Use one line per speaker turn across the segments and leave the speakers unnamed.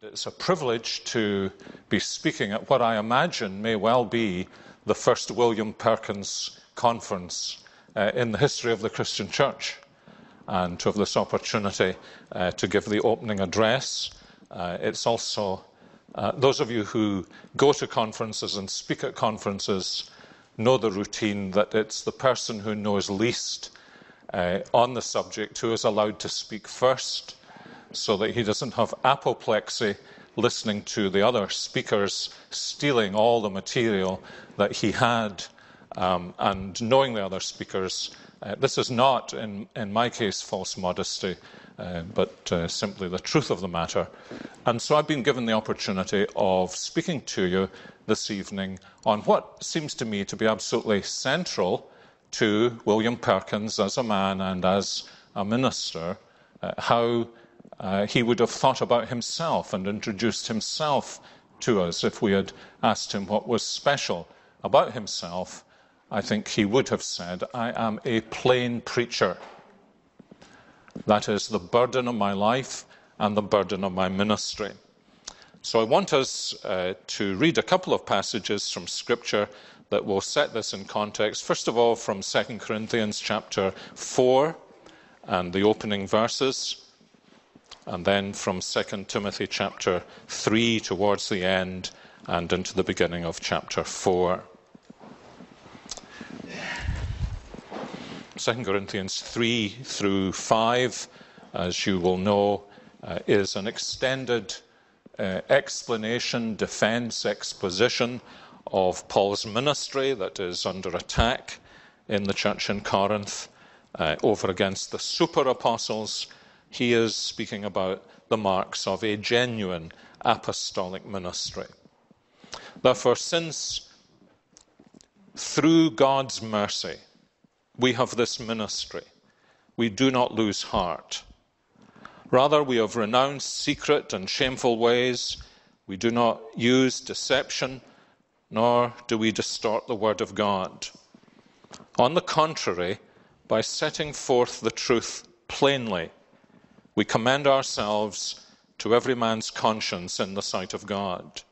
It's a privilege to be speaking at what I imagine may well be the first William Perkins conference uh, in the history of the Christian church, and to have this opportunity uh, to give the opening address. Uh, it's also uh, those of you who go to conferences and speak at conferences know the routine that it's the person who knows least uh, on the subject who is allowed to speak first so that he doesn't have apoplexy listening to the other speakers stealing all the material that he had um, and knowing the other speakers. Uh, this is not, in, in my case, false modesty, uh, but uh, simply the truth of the matter. And so I've been given the opportunity of speaking to you this evening on what seems to me to be absolutely central to William Perkins as a man and as a minister, uh, how uh, he would have thought about himself and introduced himself to us if we had asked him what was special about himself. I think he would have said, I am a plain preacher. That is the burden of my life and the burden of my ministry. So I want us uh, to read a couple of passages from Scripture that will set this in context. First of all, from 2 Corinthians chapter 4 and the opening verses and then from 2 Timothy chapter 3 towards the end and into the beginning of chapter 4. 2 Corinthians 3 through 5, as you will know, uh, is an extended uh, explanation, defense, exposition of Paul's ministry that is under attack in the church in Corinth uh, over against the super apostles he is speaking about the marks of a genuine apostolic ministry. Therefore, since through God's mercy we have this ministry, we do not lose heart. Rather, we have renounced secret and shameful ways. We do not use deception, nor do we distort the word of God. On the contrary, by setting forth the truth plainly, we commend ourselves to every man's conscience in the sight of God.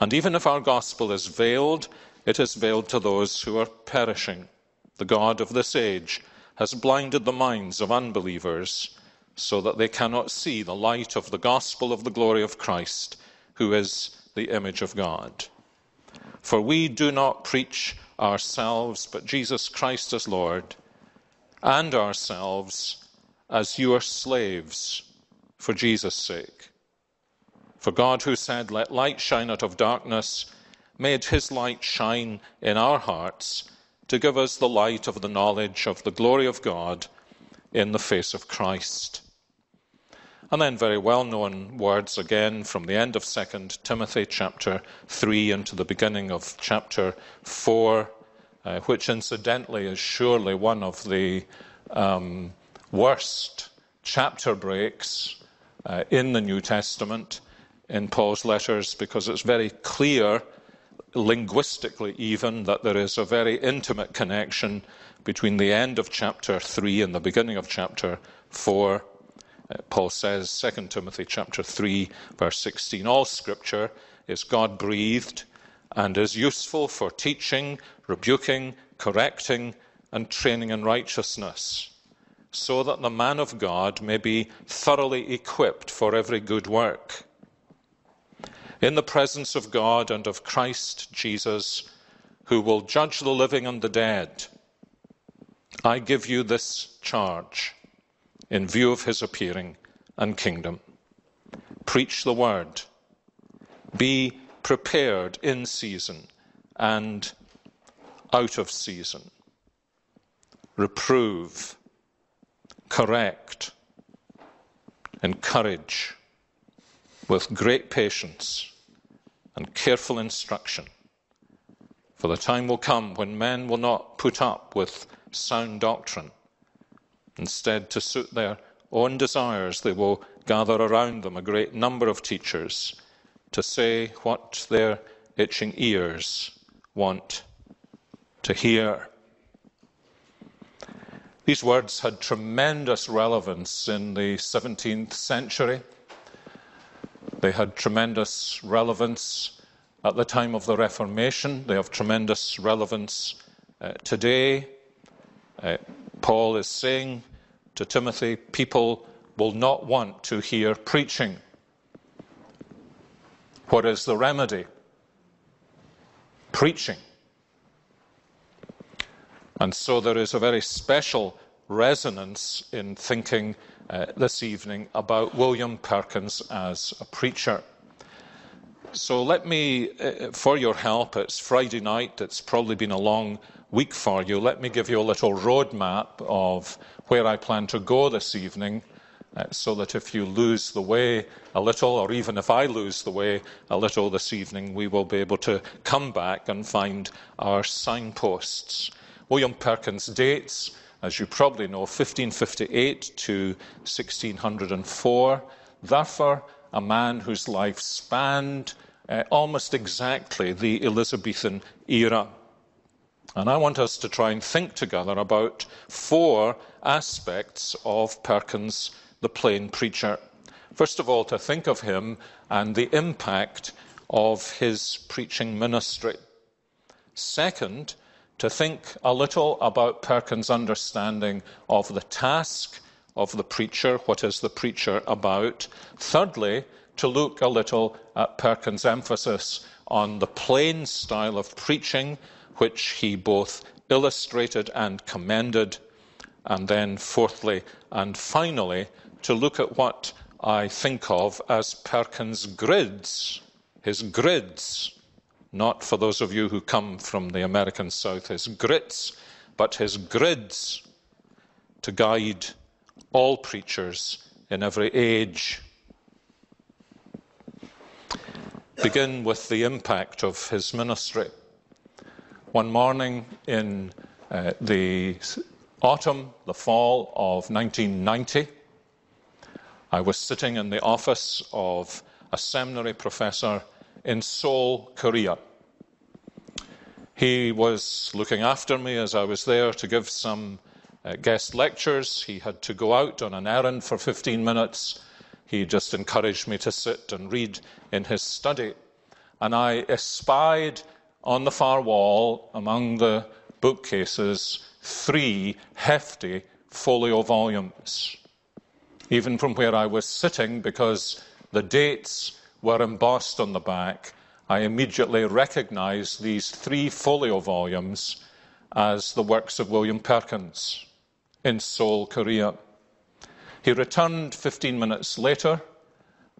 And even if our gospel is veiled, it is veiled to those who are perishing. The God of this age has blinded the minds of unbelievers so that they cannot see the light of the gospel of the glory of Christ, who is the image of God. For we do not preach ourselves, but Jesus Christ as Lord, and ourselves as your slaves for Jesus' sake. For God, who said, Let light shine out of darkness, made his light shine in our hearts to give us the light of the knowledge of the glory of God in the face of Christ. And then very well known words again from the end of 2 Timothy chapter 3 into the beginning of chapter 4, uh, which incidentally is surely one of the um, worst chapter breaks uh, in the New Testament in Paul's letters because it's very clear, linguistically even, that there is a very intimate connection between the end of chapter 3 and the beginning of chapter 4. Uh, Paul says, 2 Timothy chapter 3, verse 16, all scripture is God breathed and is useful for teaching, rebuking, correcting, and training in righteousness so that the man of God may be thoroughly equipped for every good work. In the presence of God and of Christ Jesus, who will judge the living and the dead, I give you this charge in view of his appearing and kingdom. Preach the word. Be prepared in season and out of season. Reprove correct, encourage with great patience and careful instruction. For the time will come when men will not put up with sound doctrine. Instead, to suit their own desires, they will gather around them a great number of teachers to say what their itching ears want to hear. These words had tremendous relevance in the 17th century. They had tremendous relevance at the time of the Reformation. They have tremendous relevance uh, today. Uh, Paul is saying to Timothy, people will not want to hear preaching. What is the remedy? Preaching. And so there is a very special resonance in thinking uh, this evening about William Perkins as a preacher. So let me, uh, for your help, it's Friday night, it's probably been a long week for you. Let me give you a little roadmap of where I plan to go this evening. Uh, so that if you lose the way a little, or even if I lose the way a little this evening, we will be able to come back and find our signposts. William Perkins dates as you probably know, 1558 to 1604. Therefore, a man whose life spanned uh, almost exactly the Elizabethan era. And I want us to try and think together about four aspects of Perkins, the plain preacher. First of all, to think of him and the impact of his preaching ministry. Second, to think a little about Perkins' understanding of the task of the preacher, what is the preacher about. Thirdly, to look a little at Perkins' emphasis on the plain style of preaching, which he both illustrated and commended. And then, fourthly and finally, to look at what I think of as Perkins' grids, his grids not for those of you who come from the American South, his grits, but his grids to guide all preachers in every age. Begin with the impact of his ministry. One morning in uh, the autumn, the fall of 1990, I was sitting in the office of a seminary professor in Seoul, Korea. He was looking after me as I was there to give some uh, guest lectures. He had to go out on an errand for 15 minutes. He just encouraged me to sit and read in his study. And I espied on the far wall, among the bookcases, three hefty folio volumes. Even from where I was sitting, because the dates were embossed on the back, I immediately recognized these three folio volumes as the works of William Perkins in Seoul, Korea. He returned 15 minutes later,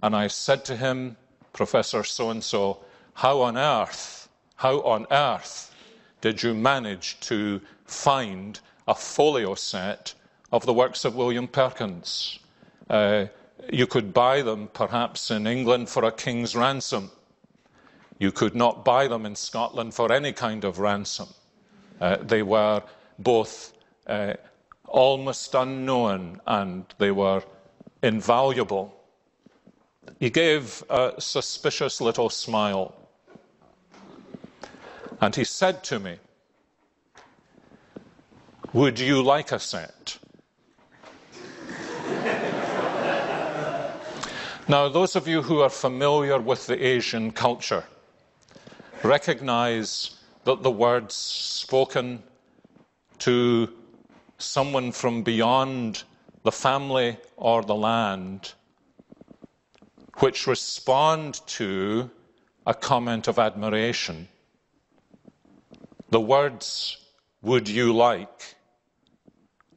and I said to him, Professor so and so, how on earth, how on earth did you manage to find a folio set of the works of William Perkins? Uh, you could buy them perhaps in England for a king's ransom. You could not buy them in Scotland for any kind of ransom. Uh, they were both uh, almost unknown and they were invaluable. He gave a suspicious little smile. And he said to me, Would you like a set? Now, those of you who are familiar with the Asian culture recognize that the words spoken to someone from beyond the family or the land, which respond to a comment of admiration, the words, would you like,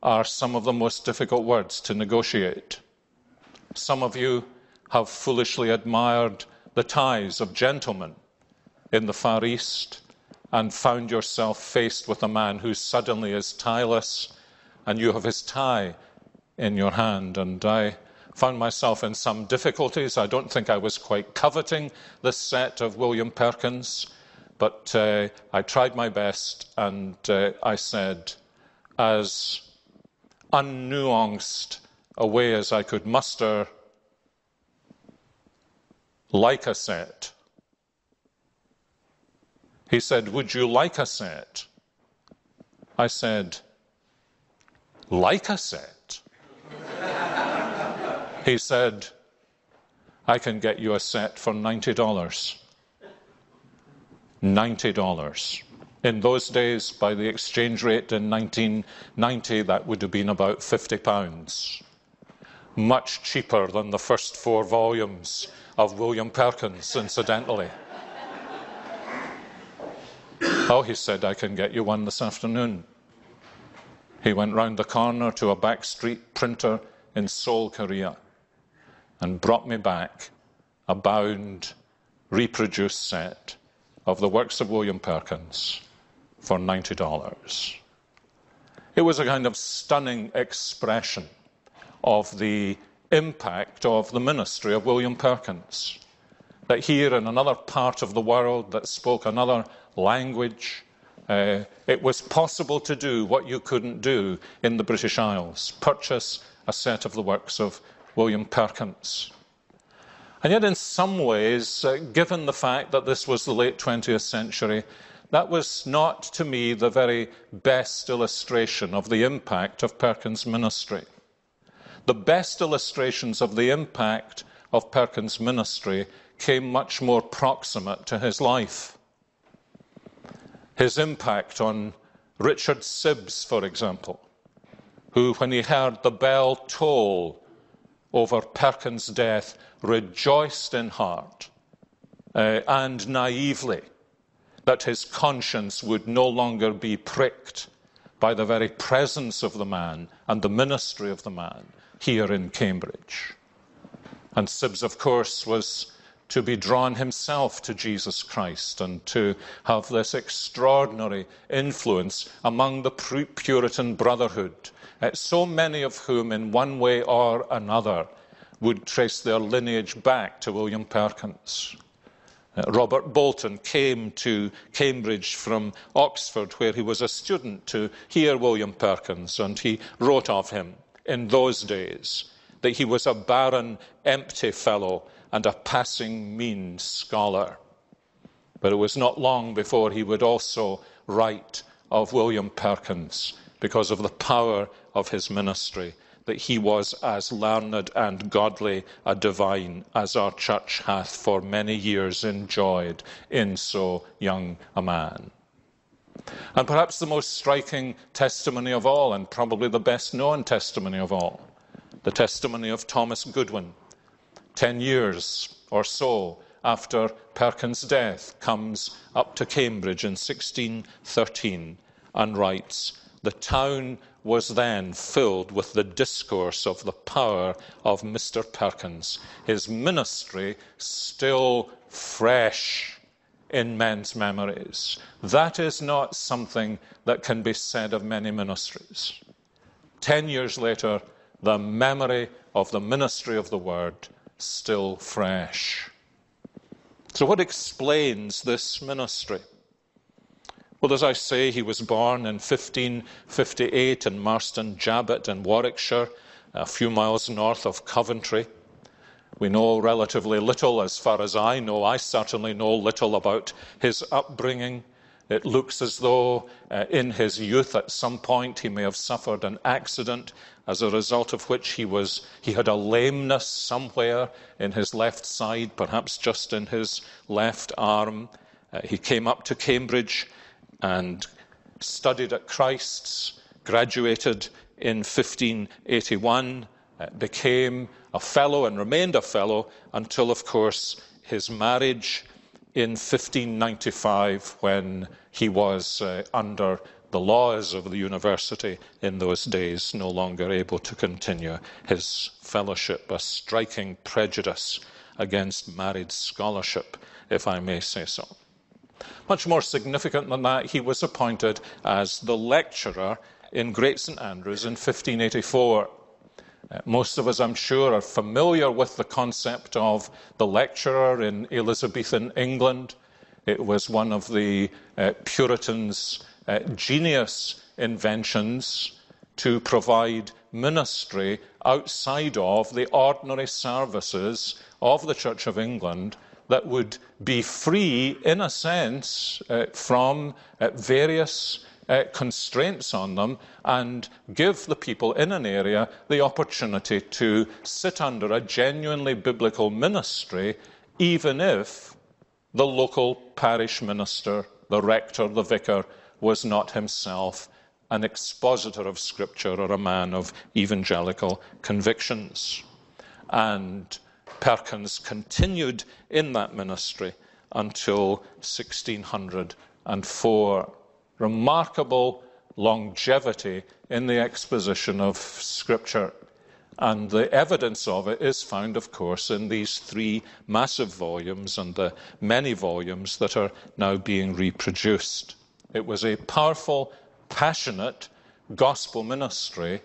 are some of the most difficult words to negotiate. Some of you have foolishly admired the ties of gentlemen in the Far East and found yourself faced with a man who suddenly is tieless and you have his tie in your hand. And I found myself in some difficulties. I don't think I was quite coveting this set of William Perkins, but uh, I tried my best and uh, I said, as unnuanced a way as I could muster like a set. He said, Would you like a set? I said, Like a set? he said, I can get you a set for $90. $90. In those days, by the exchange rate in 1990, that would have been about 50 pounds. Much cheaper than the first four volumes of William Perkins, incidentally. oh, he said, I can get you one this afternoon. He went round the corner to a back street printer in Seoul, Korea, and brought me back a bound, reproduced set of the works of William Perkins for $90. It was a kind of stunning expression of the impact of the ministry of William Perkins. That here in another part of the world that spoke another language, uh, it was possible to do what you couldn't do in the British Isles purchase a set of the works of William Perkins. And yet, in some ways, uh, given the fact that this was the late 20th century, that was not to me the very best illustration of the impact of Perkins' ministry. The best illustrations of the impact of Perkins' ministry came much more proximate to his life. His impact on Richard Sibbes, for example, who, when he heard the bell toll over Perkins' death, rejoiced in heart uh, and naively that his conscience would no longer be pricked by the very presence of the man and the ministry of the man here in Cambridge. And Sibbes, of course, was to be drawn himself to Jesus Christ and to have this extraordinary influence among the Puritan brotherhood, uh, so many of whom, in one way or another, would trace their lineage back to William Perkins. Uh, Robert Bolton came to Cambridge from Oxford, where he was a student, to hear William Perkins, and he wrote of him in those days that he was a barren, empty fellow and a passing mean scholar. But it was not long before he would also write of William Perkins because of the power of his ministry, that he was as learned and godly a divine as our church hath for many years enjoyed in so young a man. And perhaps the most striking testimony of all, and probably the best known testimony of all, the testimony of Thomas Goodwin, 10 years or so after Perkins' death, comes up to Cambridge in 1613 and writes, The town was then filled with the discourse of the power of Mr. Perkins, his ministry still fresh in men's memories. That is not something that can be said of many ministries. Ten years later, the memory of the ministry of the word still fresh. So, what explains this ministry? Well, as I say, he was born in 1558 in Marston Jabbet in Warwickshire, a few miles north of Coventry. We know relatively little, as far as I know. I certainly know little about his upbringing. It looks as though uh, in his youth at some point he may have suffered an accident as a result of which he was he had a lameness somewhere in his left side, perhaps just in his left arm. Uh, he came up to Cambridge and studied at Christ's, graduated in 1581, uh, became a fellow and remained a fellow until, of course, his marriage in 1595 when he was uh, under the laws of the university in those days, no longer able to continue his fellowship, a striking prejudice against married scholarship, if I may say so. Much more significant than that, he was appointed as the lecturer in Great St Andrews in 1584. Uh, most of us, I'm sure, are familiar with the concept of the lecturer in Elizabethan England. It was one of the uh, Puritans' uh, genius inventions to provide ministry outside of the ordinary services of the Church of England that would be free, in a sense, uh, from uh, various uh, constraints on them and give the people in an area the opportunity to sit under a genuinely biblical ministry, even if the local parish minister, the rector, the vicar, was not himself an expositor of Scripture or a man of evangelical convictions. And Perkins continued in that ministry until 1604. Remarkable longevity in the exposition of Scripture. And the evidence of it is found, of course, in these three massive volumes and the many volumes that are now being reproduced. It was a powerful, passionate gospel ministry,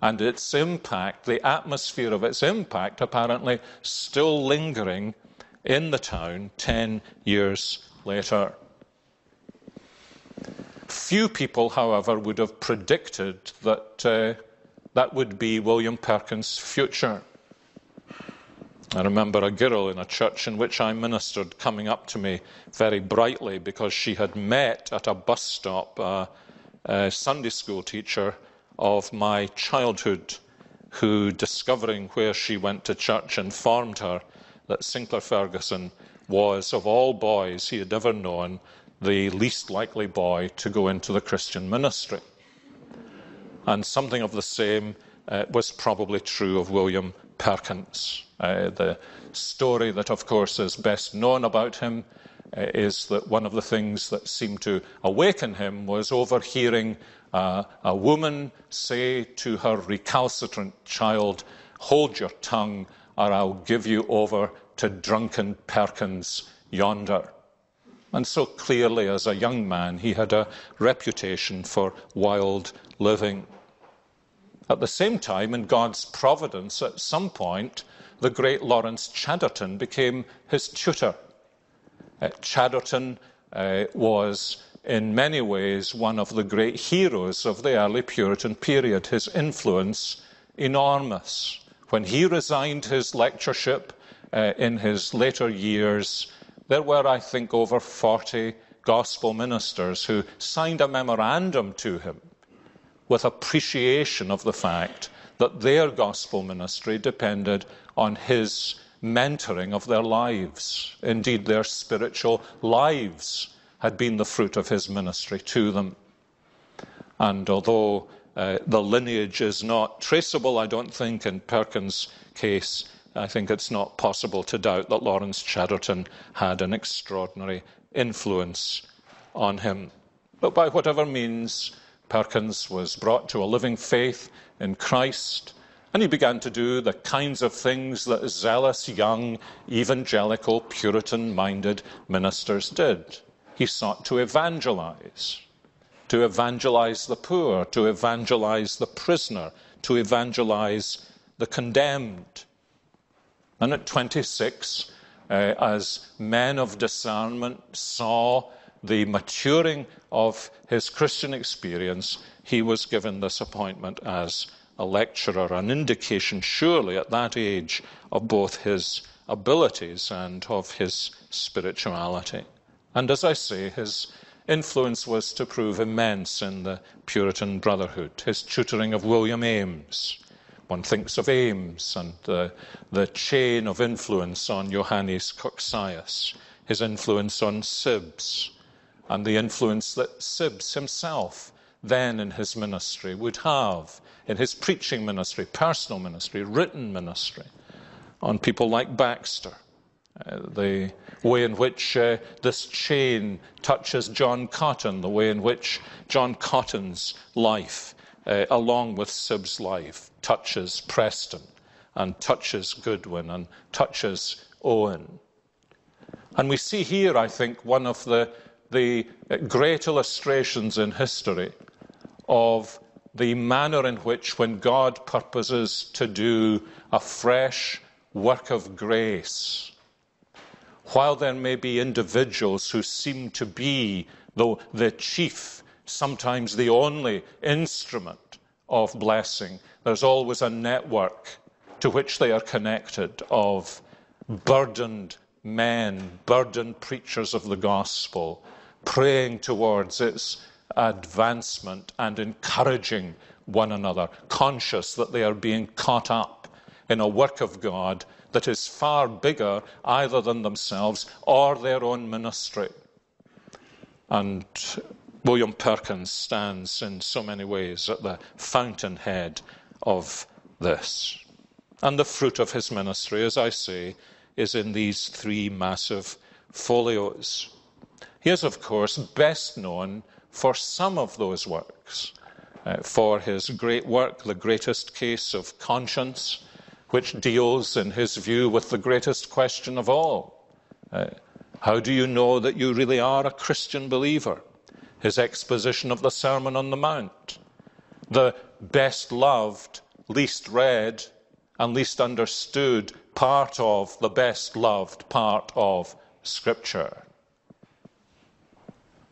and its impact, the atmosphere of its impact, apparently still lingering in the town 10 years later. Few people, however, would have predicted that uh, that would be William Perkins' future. I remember a girl in a church in which I ministered coming up to me very brightly because she had met at a bus stop a, a Sunday school teacher of my childhood who, discovering where she went to church, informed her that Sinclair Ferguson was, of all boys he had ever known, the least likely boy to go into the Christian ministry. And something of the same uh, was probably true of William Perkins. Uh, the story that, of course, is best known about him uh, is that one of the things that seemed to awaken him was overhearing uh, a woman say to her recalcitrant child, Hold your tongue, or I'll give you over to drunken Perkins yonder. And so clearly, as a young man, he had a reputation for wild living. At the same time, in God's providence, at some point, the great Lawrence Chaderton became his tutor. Uh, Chaderton uh, was, in many ways, one of the great heroes of the early Puritan period. His influence enormous. When he resigned his lectureship uh, in his later years, there were, I think, over 40 gospel ministers who signed a memorandum to him with appreciation of the fact that their gospel ministry depended on his mentoring of their lives. Indeed, their spiritual lives had been the fruit of his ministry to them. And although uh, the lineage is not traceable, I don't think, in Perkins' case, I think it's not possible to doubt that Lawrence Chaderton had an extraordinary influence on him. But by whatever means, Perkins was brought to a living faith in Christ, and he began to do the kinds of things that zealous, young, evangelical, Puritan minded ministers did. He sought to evangelize, to evangelize the poor, to evangelize the prisoner, to evangelize the condemned. And at 26, uh, as men of discernment saw the maturing of his Christian experience, he was given this appointment as a lecturer, an indication, surely, at that age, of both his abilities and of his spirituality. And as I say, his influence was to prove immense in the Puritan Brotherhood. His tutoring of William Ames, one thinks of Ames and the, the chain of influence on Johannes Cocceius, his influence on Sibbes, and the influence that Sibbes himself then in his ministry would have in his preaching ministry, personal ministry, written ministry, on people like Baxter. Uh, the way in which uh, this chain touches John Cotton, the way in which John Cotton's life uh, along with Sibbes' life, touches Preston and touches Goodwin and touches Owen. And we see here, I think, one of the, the great illustrations in history of the manner in which, when God purposes to do a fresh work of grace, while there may be individuals who seem to be the, the chief sometimes the only instrument of blessing. There's always a network to which they are connected of burdened men, burdened preachers of the gospel, praying towards its advancement and encouraging one another, conscious that they are being caught up in a work of God that is far bigger either than themselves or their own ministry. And William Perkins stands in so many ways at the fountainhead of this. And the fruit of his ministry, as I say, is in these three massive folios. He is, of course, best known for some of those works. Uh, for his great work, The Greatest Case of Conscience, which deals, in his view, with the greatest question of all. Uh, how do you know that you really are a Christian believer? His exposition of the Sermon on the Mount, the best loved, least read, and least understood part of the best loved part of Scripture.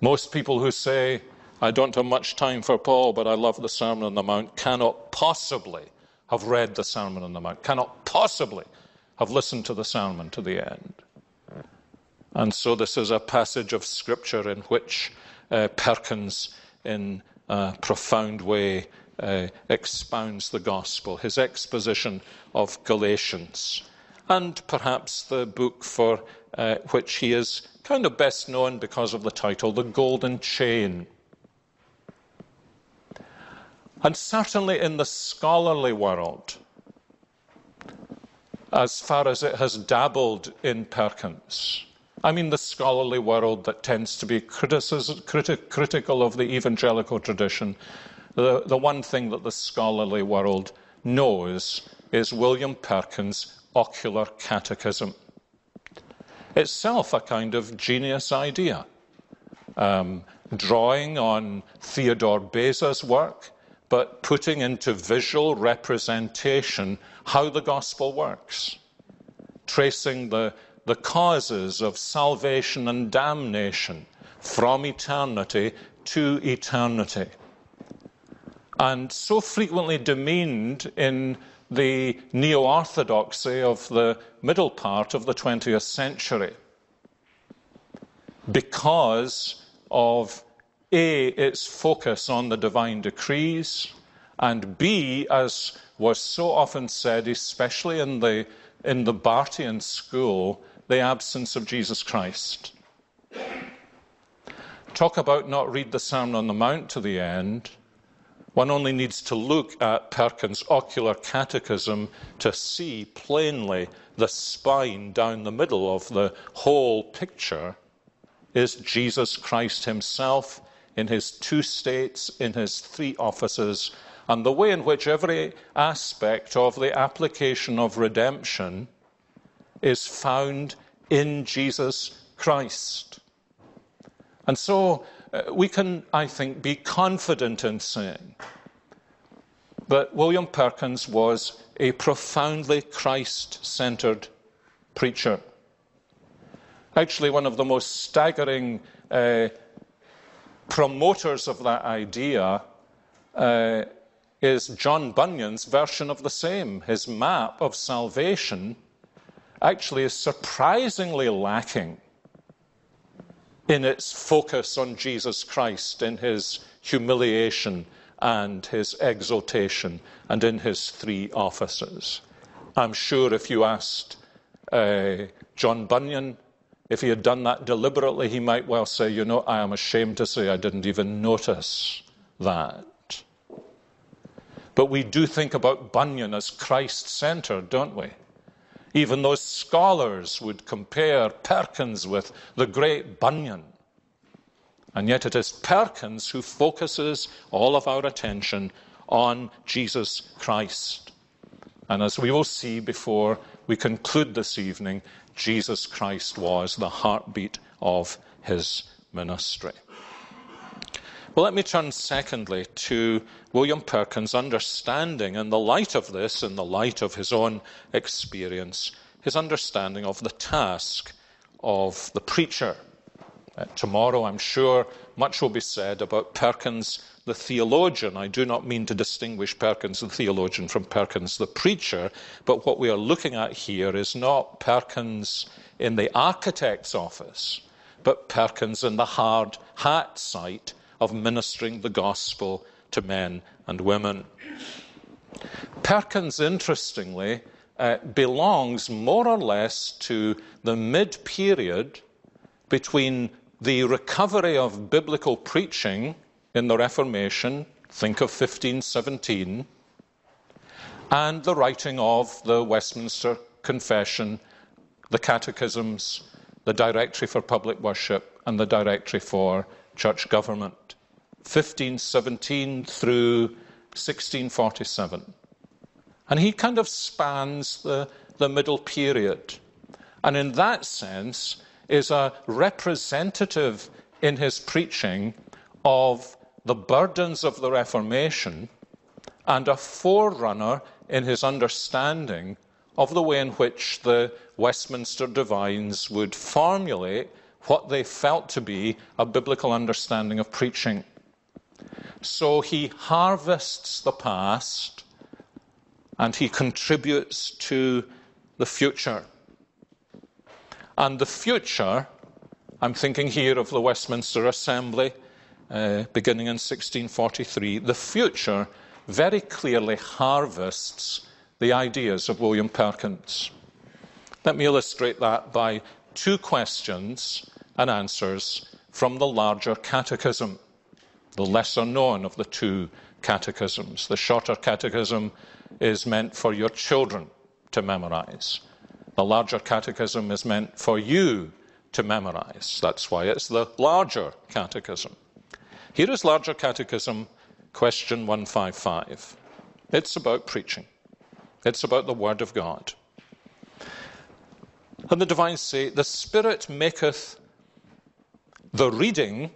Most people who say, I don't have much time for Paul, but I love the Sermon on the Mount, cannot possibly have read the Sermon on the Mount, cannot possibly have listened to the sermon to the end. And so, this is a passage of Scripture in which uh, Perkins, in a profound way, uh, expounds the gospel, his exposition of Galatians, and perhaps the book for uh, which he is kind of best known because of the title, The Golden Chain. And certainly in the scholarly world, as far as it has dabbled in Perkins, I mean the scholarly world that tends to be criti- critical of the evangelical tradition, the, the one thing that the scholarly world knows is William Perkins' ocular catechism itself a kind of genius idea. Um, drawing on Theodore Beza's work, but putting into visual representation how the gospel works, tracing the, the causes of salvation and damnation from eternity to eternity. And so frequently demeaned in the neo orthodoxy of the middle part of the 20th century because of A, its focus on the divine decrees, and B, as was so often said, especially in the, in the Barthian school, the absence of Jesus Christ. Talk about not read the Sermon on the Mount to the end. One only needs to look at Perkins' ocular catechism to see plainly the spine down the middle of the whole picture is Jesus Christ Himself in His two states, in His three offices, and the way in which every aspect of the application of redemption is found in Jesus Christ. And so uh, we can, I think, be confident in saying that William Perkins was a profoundly Christ centered preacher. Actually, one of the most staggering uh, promoters of that idea uh, is John Bunyan's version of the same. His map of salvation actually is surprisingly lacking in its focus on Jesus Christ, in his humiliation and his exaltation, and in his three offices. I'm sure if you asked uh, John Bunyan, if he had done that deliberately, he might well say, You know, I am ashamed to say I didn't even notice that. But we do think about Bunyan as Christ centered, don't we? Even those scholars would compare Perkins with the great Bunyan. And yet it is Perkins who focuses all of our attention on Jesus Christ. And as we will see before we conclude this evening, Jesus Christ was the heartbeat of his ministry. Well, let me turn secondly to William Perkins' understanding, in the light of this, in the light of his own experience, his understanding of the task of the preacher. Uh, tomorrow, I'm sure, much will be said about Perkins the theologian. I do not mean to distinguish Perkins the theologian from Perkins the preacher, but what we are looking at here is not Perkins in the architect's office, but Perkins in the hard hat site of ministering the gospel to men and women. Perkins, interestingly, uh, belongs more or less to the mid period between the recovery of biblical preaching in the Reformation, think of 1517, and the writing of the Westminster Confession, the Catechisms, the Directory for Public Worship, and the Directory for Church Government. 1517 through 1647. And he kind of spans the, the middle period. And in that sense, is a representative in his preaching of the burdens of the Reformation and a forerunner in his understanding of the way in which the Westminster divines would formulate what they felt to be a biblical understanding of preaching. So he harvests the past and he contributes to the future. And the future, I'm thinking here of the Westminster Assembly uh, beginning in 1643, the future very clearly harvests the ideas of William Perkins. Let me illustrate that by two questions and answers from the larger catechism, the lesser known of the two catechisms. The shorter catechism is meant for your children to memorize. The larger catechism is meant for you to memorize. That's why it's the larger catechism. Here is larger catechism, question 155. It's about preaching, it's about the Word of God. And the divines say, The Spirit maketh the reading,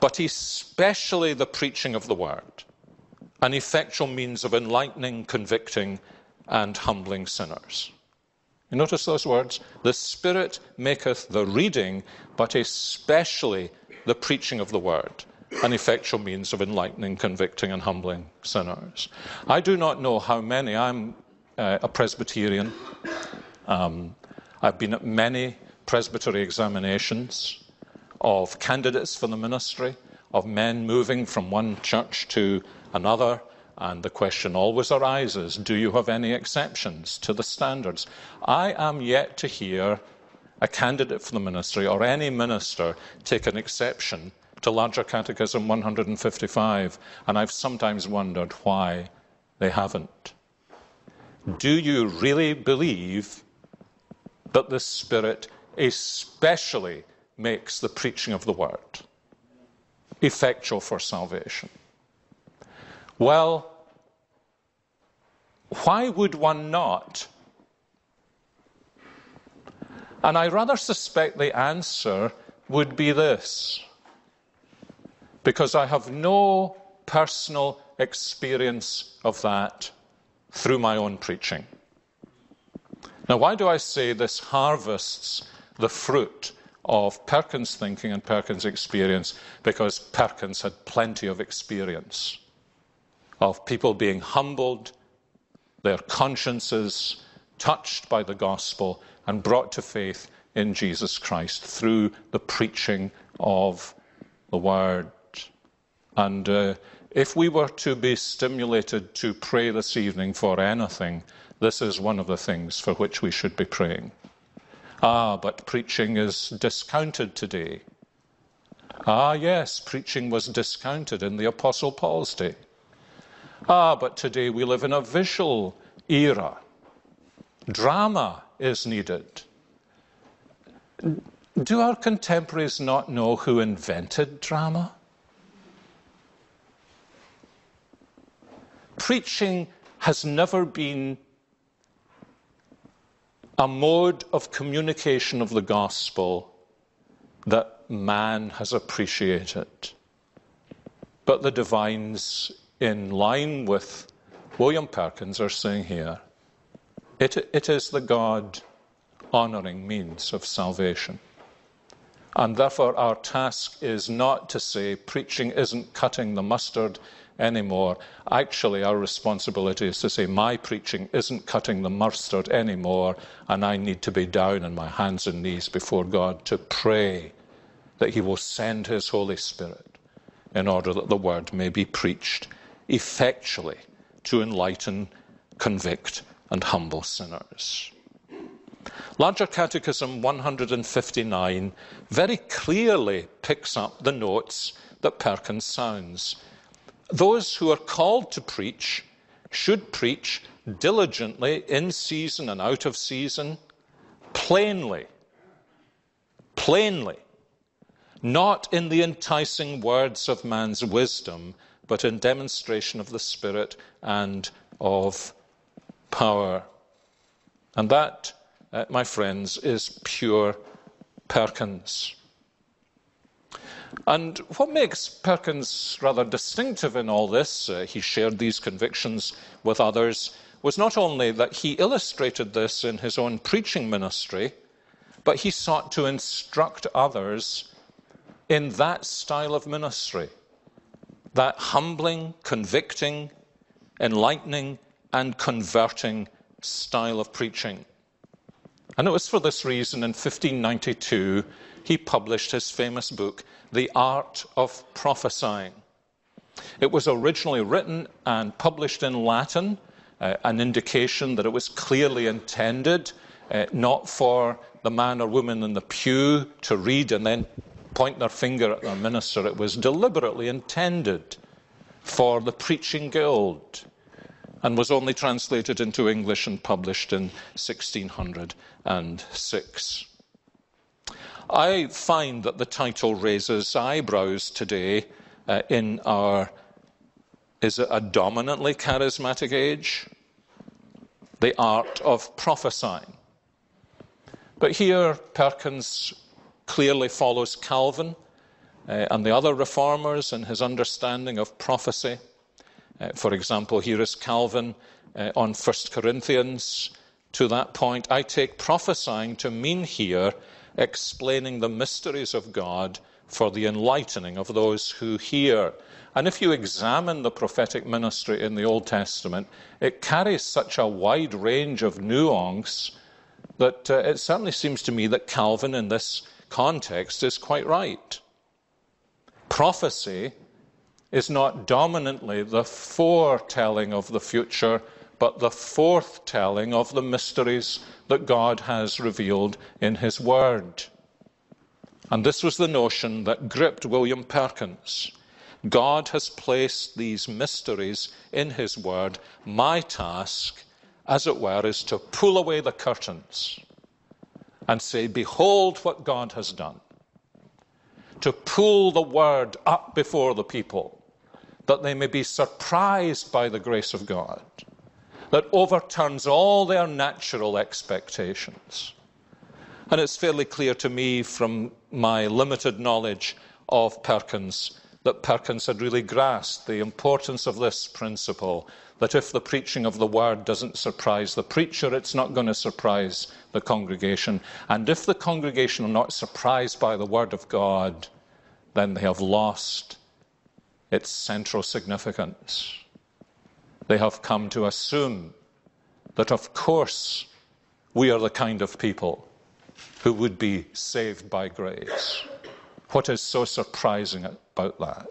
but especially the preaching of the word, an effectual means of enlightening, convicting, and humbling sinners. You notice those words? The Spirit maketh the reading, but especially the preaching of the word, an effectual means of enlightening, convicting, and humbling sinners. I do not know how many, I'm uh, a Presbyterian. Um, I've been at many presbytery examinations of candidates for the ministry, of men moving from one church to another. And the question always arises do you have any exceptions to the standards? I am yet to hear a candidate for the ministry or any minister take an exception to Larger Catechism 155, and I've sometimes wondered why they haven't. Do you really believe that the Spirit especially makes the preaching of the word effectual for salvation. Well, why would one not? And I rather suspect the answer would be this because I have no personal experience of that through my own preaching. Now, why do I say this harvests the fruit of Perkins' thinking and Perkins' experience because Perkins had plenty of experience of people being humbled, their consciences touched by the gospel, and brought to faith in Jesus Christ through the preaching of the word. And uh, if we were to be stimulated to pray this evening for anything, this is one of the things for which we should be praying. Ah, but preaching is discounted today. Ah, yes, preaching was discounted in the Apostle Paul's day. Ah, but today we live in a visual era. Drama is needed. Do our contemporaries not know who invented drama? Preaching has never been a mode of communication of the gospel that man has appreciated. But the divines, in line with William Perkins, are saying here it, it is the God honoring means of salvation. And therefore, our task is not to say preaching isn't cutting the mustard, anymore. Actually, our responsibility is to say, my preaching isn't cutting the mustard anymore, and I need to be down on my hands and knees before God to pray that He will send His Holy Spirit in order that the word may be preached effectually to enlighten, convict, and humble sinners. Larger Catechism 159 very clearly picks up the notes that Perkins sounds. Those who are called to preach should preach diligently in season and out of season, plainly, plainly, not in the enticing words of man's wisdom, but in demonstration of the Spirit and of power. And that uh, my friends, is pure Perkins. And what makes Perkins rather distinctive in all this, uh, he shared these convictions with others, was not only that he illustrated this in his own preaching ministry, but he sought to instruct others in that style of ministry, that humbling, convicting, enlightening, and converting style of preaching. And it was for this reason in 1592 he published his famous book, The Art of Prophesying. It was originally written and published in Latin, uh, an indication that it was clearly intended uh, not for the man or woman in the pew to read and then point their finger at their minister. It was deliberately intended for the preaching guild and was only translated into English and published in 1606. I find that the title raises eyebrows today uh, in our is it a dominantly charismatic age? The art of prophesying. But here, Perkins clearly follows Calvin uh, and the other reformers in his understanding of prophecy. Uh, for example, here is Calvin uh, on 1 Corinthians. To that point, I take prophesying to mean here explaining the mysteries of God for the enlightening of those who hear. And if you examine the prophetic ministry in the Old Testament, it carries such a wide range of nuance that uh, it certainly seems to me that Calvin, in this context, is quite right. Prophecy is not dominantly the foretelling of the future, but the forthtelling of the mysteries that God has revealed in His Word. And this was the notion that gripped William Perkins. God has placed these mysteries in His Word. My task, as it were, is to pull away the curtains and say, Behold what God has done. To pull the Word up before the people that they may be surprised by the grace of God that overturns all their natural expectations. And it's fairly clear to me from my limited knowledge of Perkins that Perkins had really grasped the importance of this principle that if the preaching of the word doesn't surprise the preacher, it's not going to surprise the congregation. And if the congregation are not surprised by the word of God, then they have lost its central significance. They have come to assume that, of course, we are the kind of people who would be saved by grace. What is so surprising about that?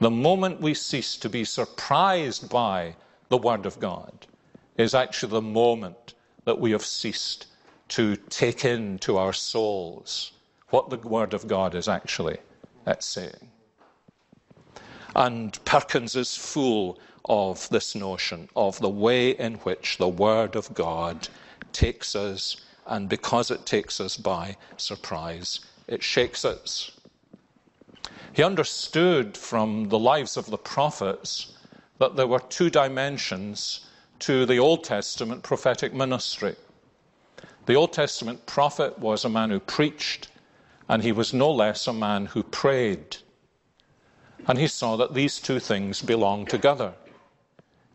The moment we cease to be surprised by the Word of God is actually the moment that we have ceased to take into our souls what the Word of God is actually saying. And Perkins is full of this notion of the way in which the Word of God takes us, and because it takes us by surprise, it shakes us. He understood from the lives of the prophets that there were two dimensions to the Old Testament prophetic ministry. The Old Testament prophet was a man who preached, and he was no less a man who prayed. And he saw that these two things belong together.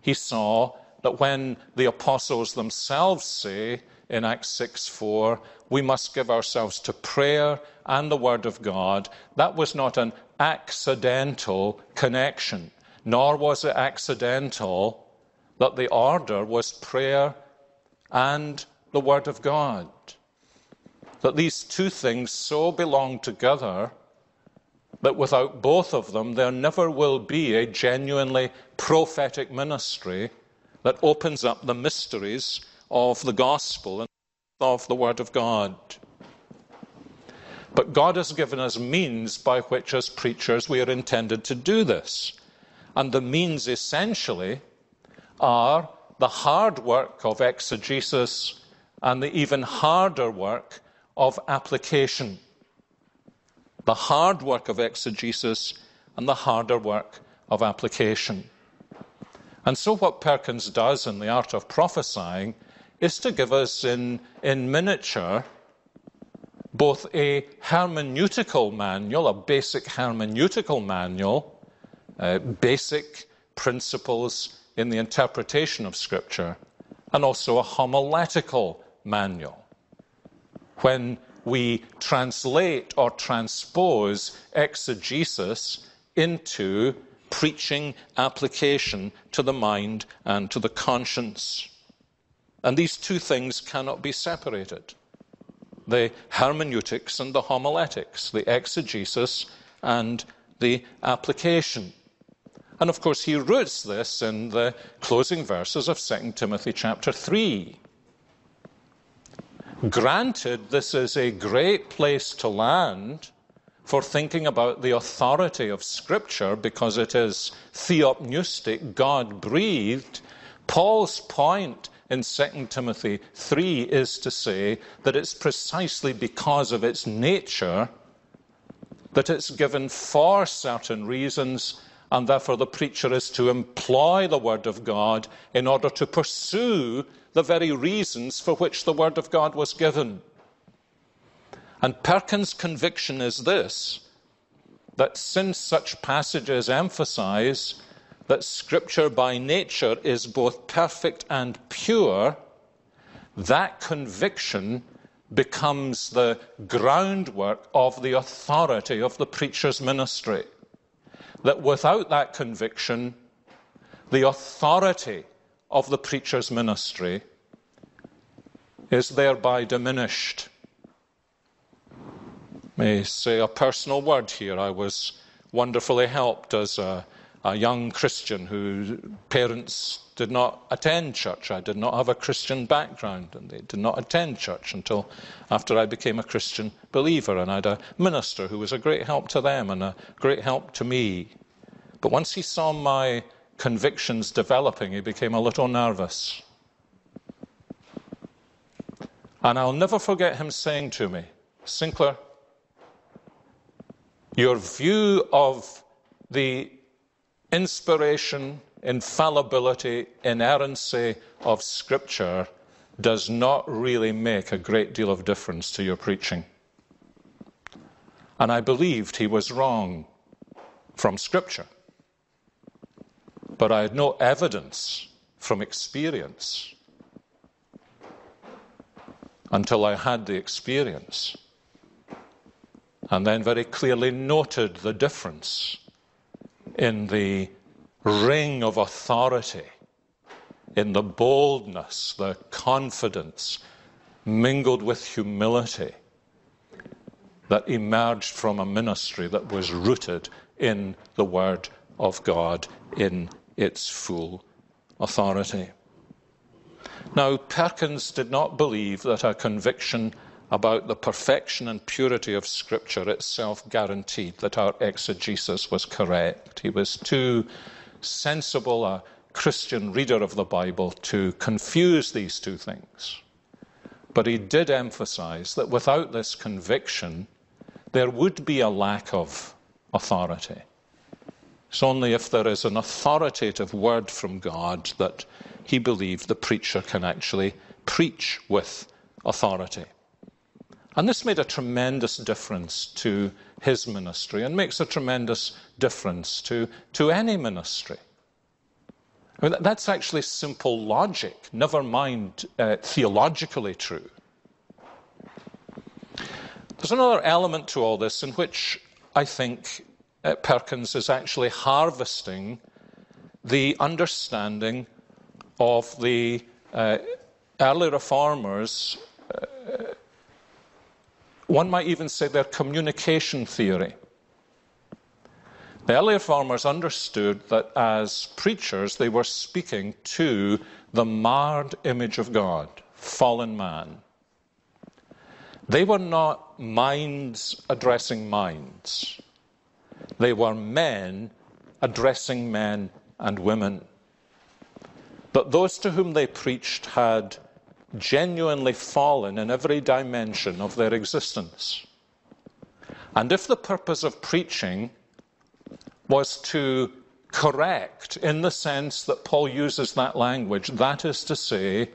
He saw that when the apostles themselves say in Acts 6 4, we must give ourselves to prayer and the Word of God, that was not an accidental connection, nor was it accidental that the order was prayer and the Word of God. That these two things so belong together that without both of them, there never will be a genuinely prophetic ministry that opens up the mysteries of the gospel and of the Word of God. But God has given us means by which, as preachers, we are intended to do this. And the means essentially are the hard work of exegesis and the even harder work of application the hard work of exegesis and the harder work of application. And so, what Perkins does in the art of prophesying is to give us in, in miniature both a hermeneutical manual, a basic hermeneutical manual, uh, basic principles in the interpretation of Scripture, and also a homiletical manual. When we translate or transpose exegesis into preaching application to the mind and to the conscience. And these two things cannot be separated the hermeneutics and the homiletics, the exegesis and the application. And of course, he roots this in the closing verses of 2 Timothy chapter 3. Granted, this is a great place to land for thinking about the authority of Scripture because it is theopneustic, God breathed. Paul's point in 2 Timothy 3 is to say that it's precisely because of its nature that it's given for certain reasons, and therefore the preacher is to employ the Word of God in order to pursue the very reasons for which the Word of God was given. And Perkins' conviction is this that since such passages emphasize that Scripture by nature is both perfect and pure, that conviction becomes the groundwork of the authority of the preacher's ministry. That without that conviction, the authority of the preacher's ministry is thereby diminished. May say a personal word here. I was wonderfully helped as a, a young Christian whose parents did not attend church. I did not have a Christian background, and they did not attend church until after I became a Christian believer. And I had a minister who was a great help to them and a great help to me. But once he saw my convictions developing, he became a little nervous. And I'll never forget him saying to me, Sinclair, your view of the inspiration, infallibility, inerrancy of Scripture does not really make a great deal of difference to your preaching. And I believed he was wrong from Scripture. But I had no evidence from experience until I had the experience. And then very clearly noted the difference in the ring of authority, in the boldness, the confidence, mingled with humility that emerged from a ministry that was rooted in the Word of God in its full authority. Now, Perkins did not believe that a conviction about the perfection and purity of Scripture itself guaranteed that our exegesis was correct. He was too sensible a Christian reader of the Bible to confuse these two things. But he did emphasize that without this conviction, there would be a lack of authority. It's only if there is an authoritative word from God that he believed the preacher can actually preach with authority. And this made a tremendous difference to his ministry and makes a tremendous difference to, to any ministry. I mean, that's actually simple logic, never mind uh, theologically true. There's another element to all this in which I think uh, Perkins is actually harvesting the understanding of the uh, early reformers. One might even say their communication theory. The early reformers understood that as preachers, they were speaking to the marred image of God, fallen man. They were not minds addressing minds, they were men addressing men and women. But those to whom they preached had genuinely fallen in every dimension of their existence. And if the purpose of preaching was to correct in the sense that Paul uses that language, that is to say,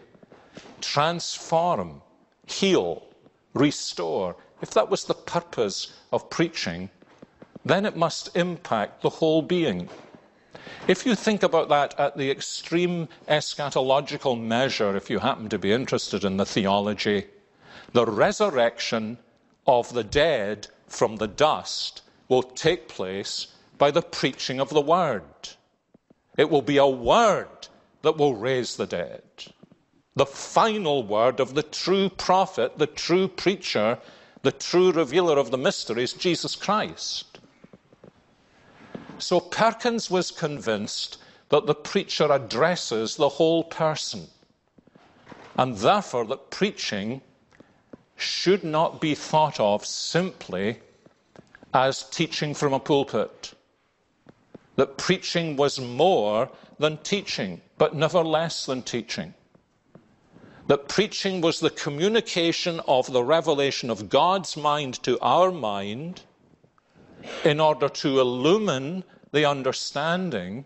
transform, heal, restore, if that was the purpose of preaching, then it must impact the whole being. If you think about that at the extreme eschatological measure, if you happen to be interested in the theology, the resurrection of the dead from the dust will take place by the preaching of the word. It will be a word that will raise the dead. The final word of the true prophet, the true preacher, the true revealer of the mysteries, Jesus Christ. So Perkins was convinced that the preacher addresses the whole person, and therefore that preaching should not be thought of simply as teaching from a pulpit that preaching was more than teaching, but never less than teaching. That preaching was the communication of the revelation of God's mind to our mind in order to illumine the understanding,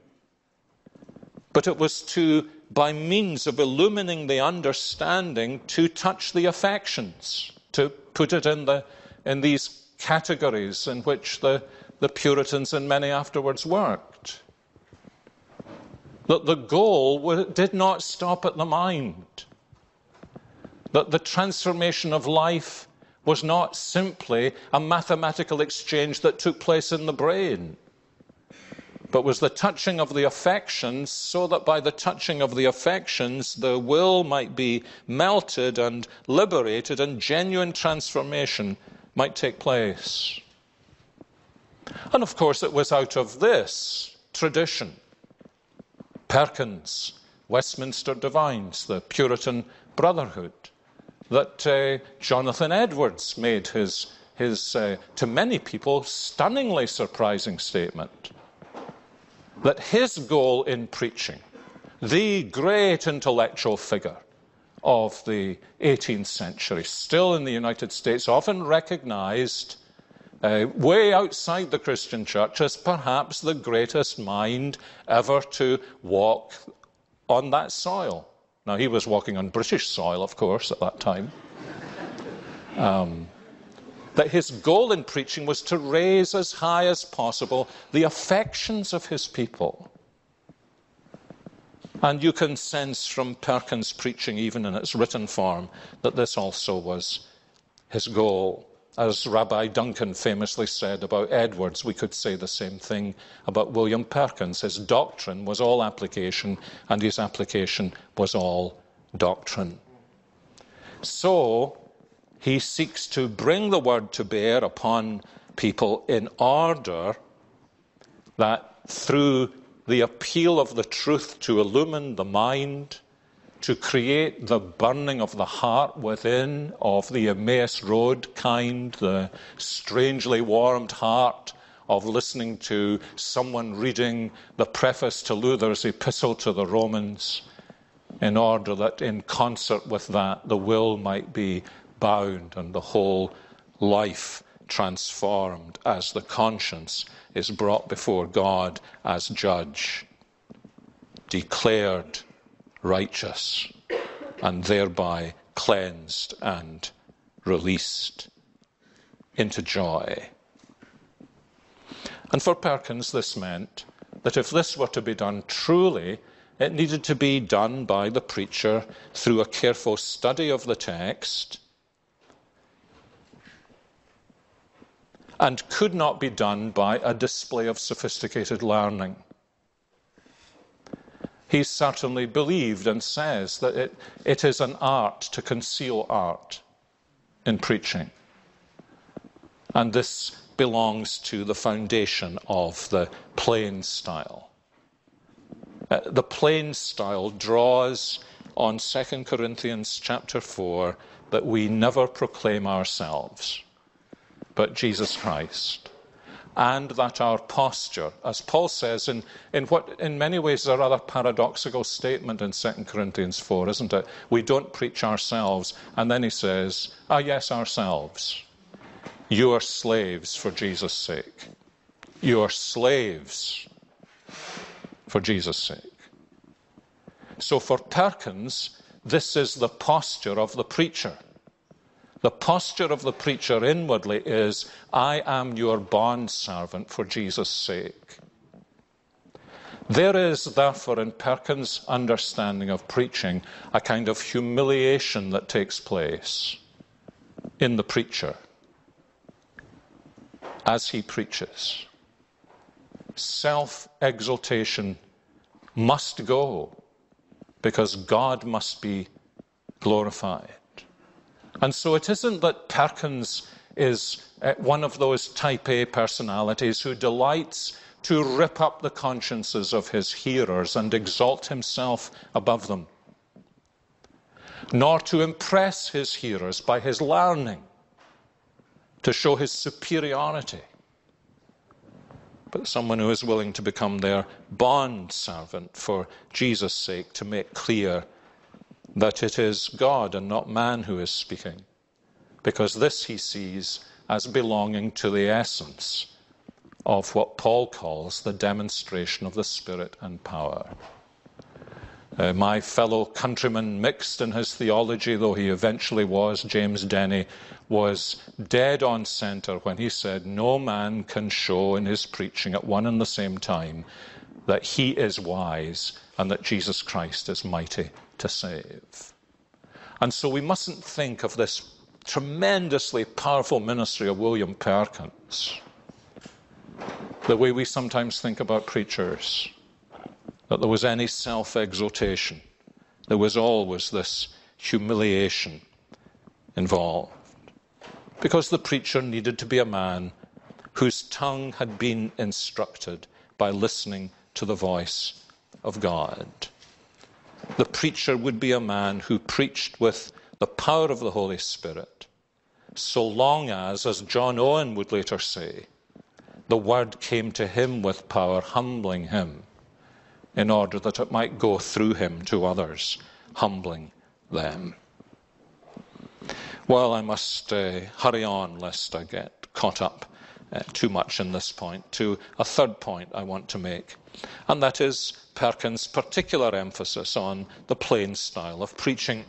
but it was to, by means of illumining the understanding, to touch the affections, to put it in, the, in these categories in which the, the Puritans and many afterwards worked. That the goal did not stop at the mind. That the transformation of life was not simply a mathematical exchange that took place in the brain, but was the touching of the affections, so that by the touching of the affections, the will might be melted and liberated, and genuine transformation might take place. And of course, it was out of this tradition. Perkins, Westminster Divines, the Puritan Brotherhood, that uh, Jonathan Edwards made his, his uh, to many people, stunningly surprising statement that his goal in preaching, the great intellectual figure of the 18th century, still in the United States, often recognized uh, way outside the Christian church as perhaps the greatest mind ever to walk on that soil. Now, he was walking on British soil, of course, at that time. Um, that his goal in preaching was to raise as high as possible the affections of his people. And you can sense from Perkins' preaching, even in its written form, that this also was his goal. As Rabbi Duncan famously said about Edwards, we could say the same thing about William Perkins. His doctrine was all application, and his application was all doctrine. So, he seeks to bring the word to bear upon people in order that through the appeal of the truth to illumine the mind, to create the burning of the heart within of the Emmaus Road kind, the strangely warmed heart of listening to someone reading the preface to Luther's epistle to the Romans, in order that in concert with that the will might be bound and the whole life transformed as the conscience is brought before God as judge, declared righteous and thereby cleansed and released into joy. And for Perkins, this meant that if this were to be done truly, it needed to be done by the preacher through a careful study of the text and could not be done by a display of sophisticated learning he certainly believed and says that it, it is an art to conceal art in preaching. And this belongs to the foundation of the plain style. Uh, the plain style draws on 2 Corinthians chapter 4 that we never proclaim ourselves, but Jesus Christ. And that our posture, as Paul says in, in what in many ways is a rather paradoxical statement in 2 Corinthians 4, isn't it? We don't preach ourselves. And then he says, Ah, yes, ourselves. You are slaves for Jesus' sake. You are slaves for Jesus' sake. So for Perkins, this is the posture of the preacher. The posture of the preacher inwardly is, I am your bond servant for Jesus' sake. There is, therefore, in Perkins' understanding of preaching, a kind of humiliation that takes place in the preacher as he preaches. Self exaltation must go because God must be glorified. And so it isn't that Perkins is uh, one of those type A personalities who delights to rip up the consciences of his hearers and exalt himself above them, nor to impress his hearers by his learning, to show his superiority. But someone who is willing to become their bond servant for Jesus' sake to make clear that it is God and not man who is speaking, because this he sees as belonging to the essence of what Paul calls the demonstration of the Spirit and power. Uh, my fellow countryman, mixed in his theology, though he eventually was, James Denney, was dead on centre when he said, No man can show in his preaching at one and the same time that he is wise and that Jesus Christ is mighty to save. And so we mustn't think of this tremendously powerful ministry of William Perkins the way we sometimes think about preachers, that there was any self exaltation. There was always this humiliation involved because the preacher needed to be a man whose tongue had been instructed by listening to the voice of God. The preacher would be a man who preached with the power of the Holy Spirit, so long as, as John Owen would later say, the word came to him with power, humbling him, in order that it might go through him to others, humbling them. Well, I must uh, hurry on lest I get caught up uh, too much in this point to a third point I want to make, and that is Perkins' particular emphasis on the plain style of preaching.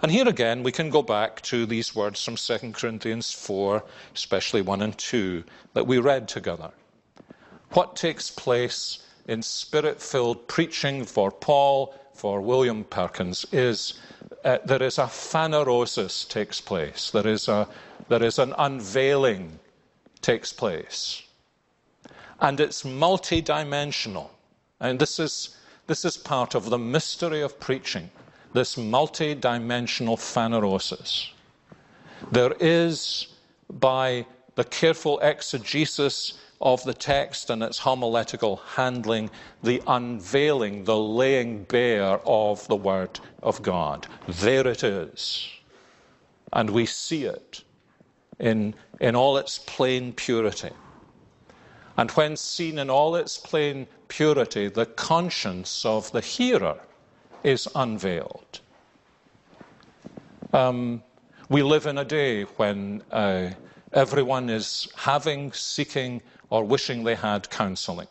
And here again, we can go back to these words from 2 Corinthians 4, especially 1 and 2, that we read together. What takes place in spirit filled preaching for Paul, for William Perkins, is uh, there is a phanerosis takes place. There is, a, there is an unveiling takes place. And it's multidimensional. And this is, this is part of the mystery of preaching, this multidimensional phanerosis. There is, by the careful exegesis of the text and its homiletical handling, the unveiling, the laying bare of the Word of God. There it is. And we see it in, in all its plain purity. And when seen in all its plain purity, the conscience of the hearer is unveiled. Um, we live in a day when uh, everyone is having, seeking, or wishing they had counseling.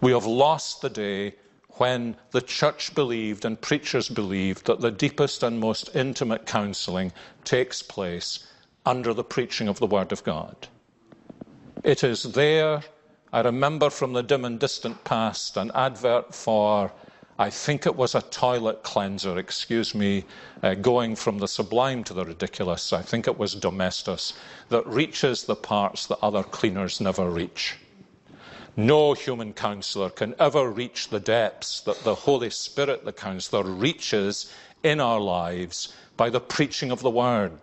We have lost the day when the church believed and preachers believed that the deepest and most intimate counseling takes place under the preaching of the Word of God. It is there, I remember from the dim and distant past, an advert for I think it was a toilet cleanser, excuse me, uh, going from the sublime to the ridiculous. I think it was Domestos, that reaches the parts that other cleaners never reach. No human counselor can ever reach the depths that the Holy Spirit, the counselor, reaches in our lives by the preaching of the word.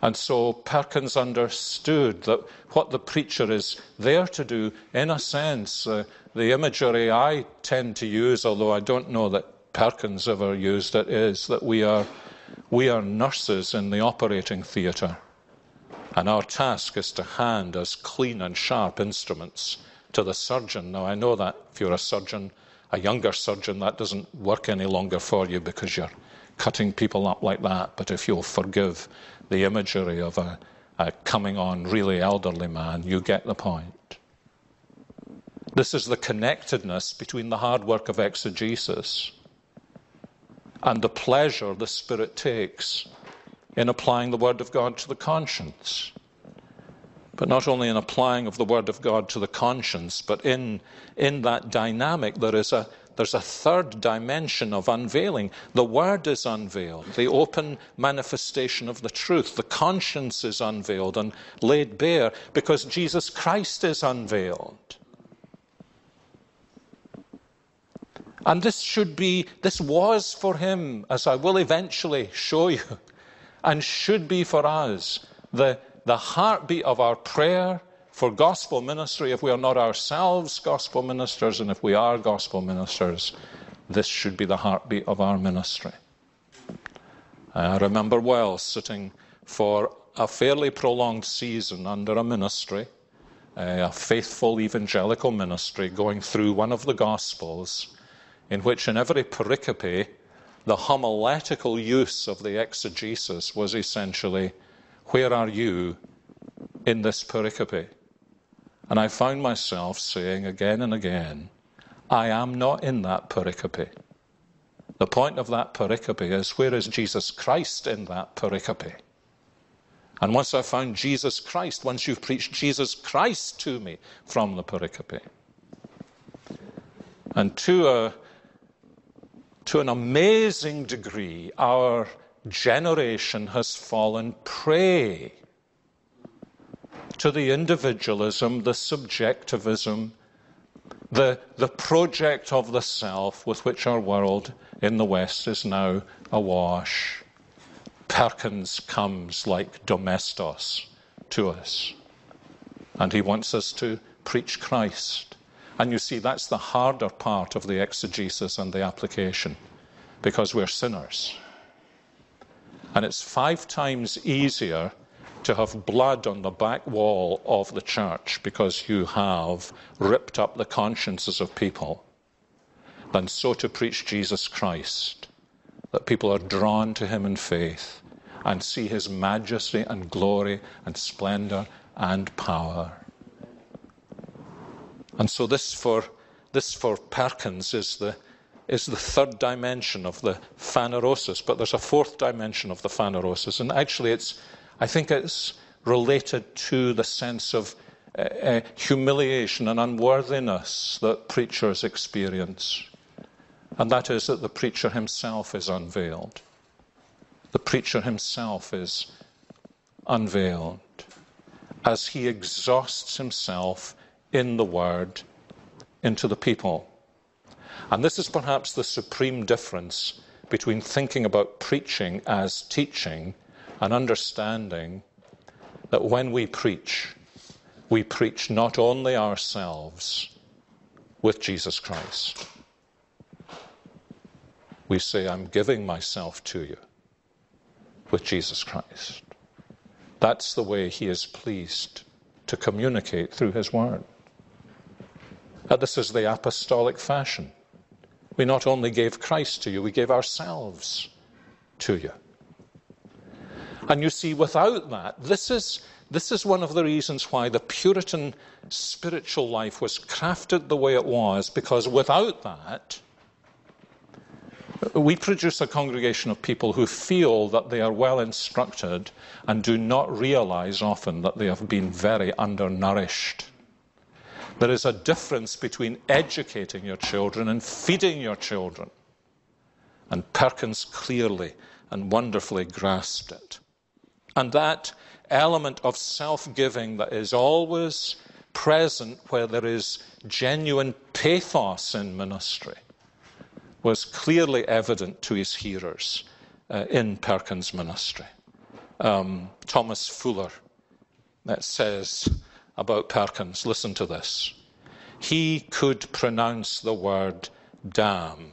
And so Perkins understood that what the preacher is there to do, in a sense, uh, the imagery I tend to use, although I don't know that Perkins ever used it, is that we are, we are nurses in the operating theatre. And our task is to hand as clean and sharp instruments to the surgeon. Now, I know that if you're a surgeon, a younger surgeon, that doesn't work any longer for you because you're cutting people up like that. But if you'll forgive the imagery of a, a coming on really elderly man, you get the point. This is the connectedness between the hard work of exegesis and the pleasure the Spirit takes in applying the Word of God to the conscience. But not only in applying of the Word of God to the conscience, but in, in that dynamic, there is a, there's a third dimension of unveiling. The Word is unveiled, the open manifestation of the truth. The conscience is unveiled and laid bare because Jesus Christ is unveiled. And this should be, this was for him, as I will eventually show you, and should be for us, the, the heartbeat of our prayer for gospel ministry, if we are not ourselves gospel ministers, and if we are gospel ministers, this should be the heartbeat of our ministry. I remember well sitting for a fairly prolonged season under a ministry, a faithful evangelical ministry, going through one of the Gospels, in which in every pericope, the homiletical use of the exegesis was essentially, Where are you in this pericope? And I found myself saying again and again, I am not in that pericope. The point of that pericope is where is Jesus Christ in that pericope? And once I found Jesus Christ, once you've preached Jesus Christ to me from the pericope, and to, a, to an amazing degree, our generation has fallen prey to the individualism, the subjectivism, the, the project of the self with which our world in the West is now awash. Perkins comes like domestos to us, and he wants us to preach Christ. And you see, that's the harder part of the exegesis and the application, because we're sinners. And it's five times easier to have blood on the back wall of the church because you have ripped up the consciences of people than so to preach Jesus Christ that people are drawn to him in faith and see his majesty and glory and splendor and power. And so this for this for Perkins is the is the third dimension of the phanerosis, but there's a fourth dimension of the phanerosis, and actually it's I think it's related to the sense of uh, uh, humiliation and unworthiness that preachers experience. And that is that the preacher himself is unveiled. The preacher himself is unveiled as he exhausts himself in the word into the people. And this is perhaps the supreme difference between thinking about preaching as teaching and understanding that when we preach, we preach not only ourselves with Jesus Christ. We say, I'm giving myself to you with Jesus Christ. That's the way he is pleased to communicate through his word. And this is the apostolic fashion. We not only gave Christ to you, we gave ourselves to you. And you see, without that, this is, this is one of the reasons why the Puritan spiritual life was crafted the way it was, because without that, we produce a congregation of people who feel that they are well instructed and do not realize often that they have been very undernourished. There is a difference between educating your children and feeding your children. And Perkins clearly and wonderfully grasped it. And that element of self giving that is always present where there is genuine pathos in ministry was clearly evident to his hearers uh, in Perkins' ministry. um, Thomas Fuller that says about Perkins listen to this. He could pronounce the word damn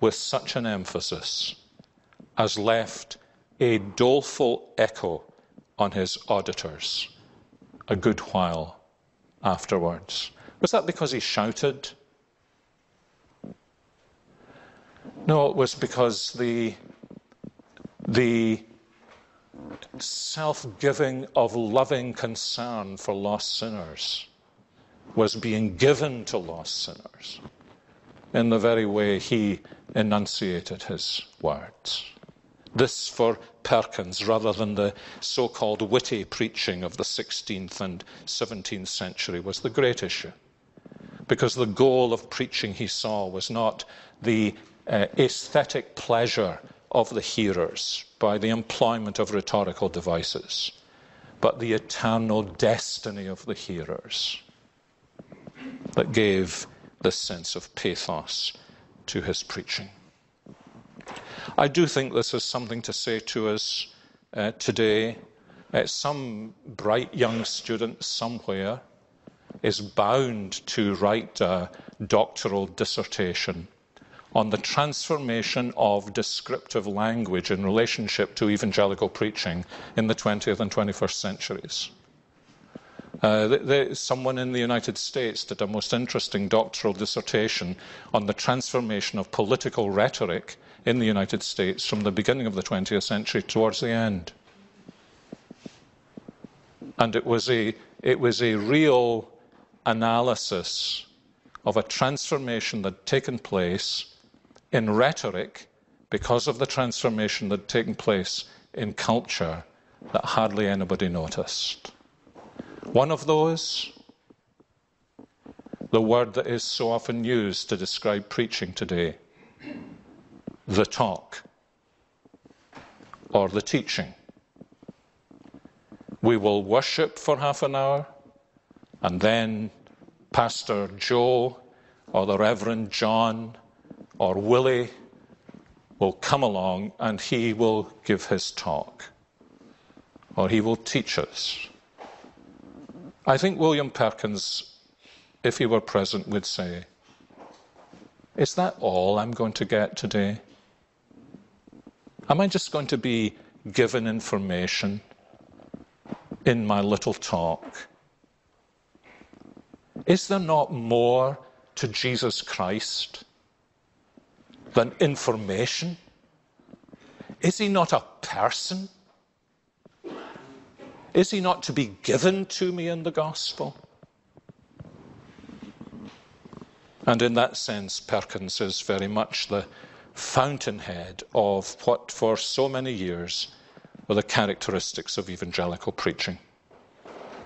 with such an emphasis as left a doleful echo on his auditors a good while afterwards. Was that because he shouted? No, it was because the, the self giving of loving concern for lost sinners was being given to lost sinners in the very way he enunciated his words. This for Perkins, rather than the so called witty preaching of the 16th and 17th century, was the great issue. Because the goal of preaching, he saw, was not the uh, aesthetic pleasure of the hearers by the employment of rhetorical devices, but the eternal destiny of the hearers that gave this sense of pathos to his preaching. I do think this is something to say to us uh, today. Uh, some bright young student somewhere is bound to write a doctoral dissertation on the transformation of descriptive language in relationship to evangelical preaching in the 20th and 21st centuries. Uh, the, the, someone in the United States did a most interesting doctoral dissertation on the transformation of political rhetoric in the United States from the beginning of the 20th century towards the end. And it was a, it was a real analysis of a transformation that had taken place in rhetoric because of the transformation that had taken place in culture that hardly anybody noticed. One of those, the word that is so often used to describe preaching today, the talk or the teaching. We will worship for half an hour, and then Pastor Joe or the Reverend John or Willie will come along and he will give his talk or he will teach us. I think William Perkins, if he were present, would say, Is that all I'm going to get today? Am I just going to be given information in my little talk? Is there not more to Jesus Christ than information? Is he not a person? Is he not to be given to me in the gospel? And in that sense, Perkins is very much the fountainhead of what for so many years were the characteristics of evangelical preaching.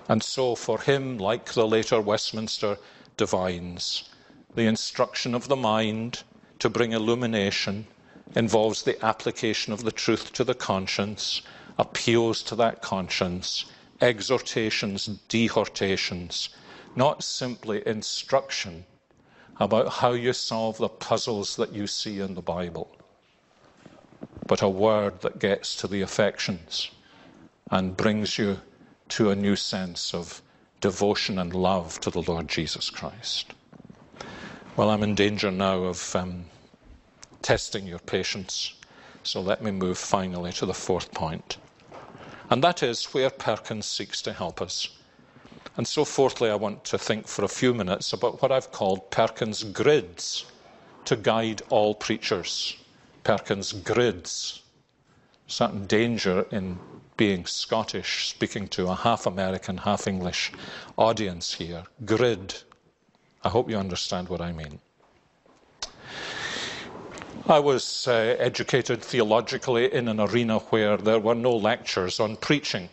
And so, for him, like the later Westminster divines, the instruction of the mind to bring illumination involves the application of the truth to the conscience, appeals to that conscience, exhortations, dehortations, not simply instruction about how you solve the puzzles that you see in the Bible, but a word that gets to the affections and brings you to a new sense of devotion and love to the Lord Jesus Christ. Well, I'm in danger now of um, testing your patience, so let me move finally to the fourth point. And that is where Perkins seeks to help us. And so, fourthly, I want to think for a few minutes about what I've called Perkins grids to guide all preachers. Perkins grids. Certain danger in being Scottish, speaking to a half American, half English audience here. Grid. I hope you understand what I mean. I was uh, educated theologically in an arena where there were no lectures on preaching.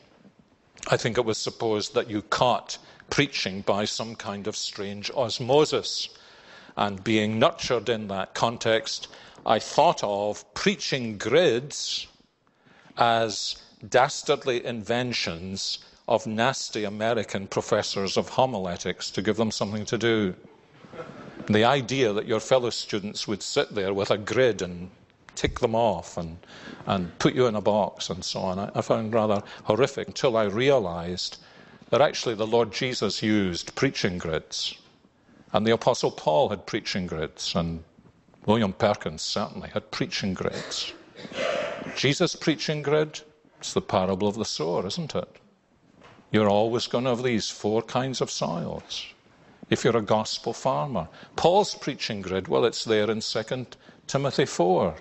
I think it was supposed that you caught preaching by some kind of strange osmosis. And being nurtured in that context, I thought of preaching grids as dastardly inventions of nasty American professors of homiletics to give them something to do. The idea that your fellow students would sit there with a grid and tick them off and, and put you in a box and so on. I, I found rather horrific until I realized that actually the Lord Jesus used preaching grids. And the Apostle Paul had preaching grids, and William Perkins certainly had preaching grids. Jesus' preaching grid, it's the parable of the sower, isn't it? You're always going to have these four kinds of soils if you're a gospel farmer. Paul's preaching grid, well, it's there in 2 Timothy 4.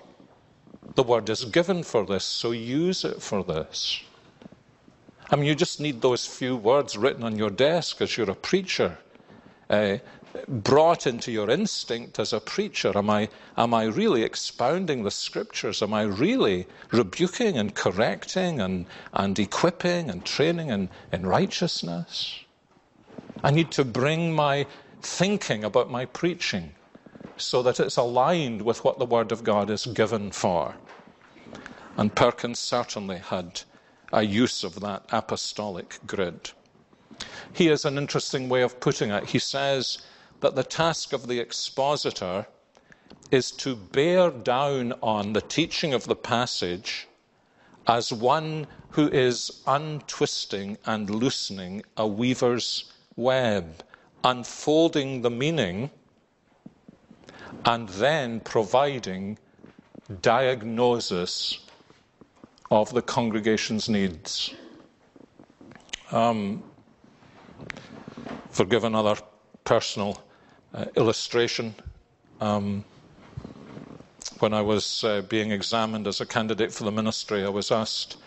The word is given for this, so use it for this. I mean, you just need those few words written on your desk as you're a preacher. Uh, brought into your instinct as a preacher? Am I, am I really expounding the scriptures? Am I really rebuking and correcting and, and equipping and training in, in righteousness? I need to bring my thinking about my preaching so that it's aligned with what the Word of God is given for. And Perkins certainly had a use of that apostolic grid. He has an interesting way of putting it. He says that the task of the expositor is to bear down on the teaching of the passage as one who is untwisting and loosening a weaver's web, unfolding the meaning, and then providing diagnosis of the congregation's needs. Um, forgive another personal uh, illustration. Um, when I was uh, being examined as a candidate for the ministry, I was asked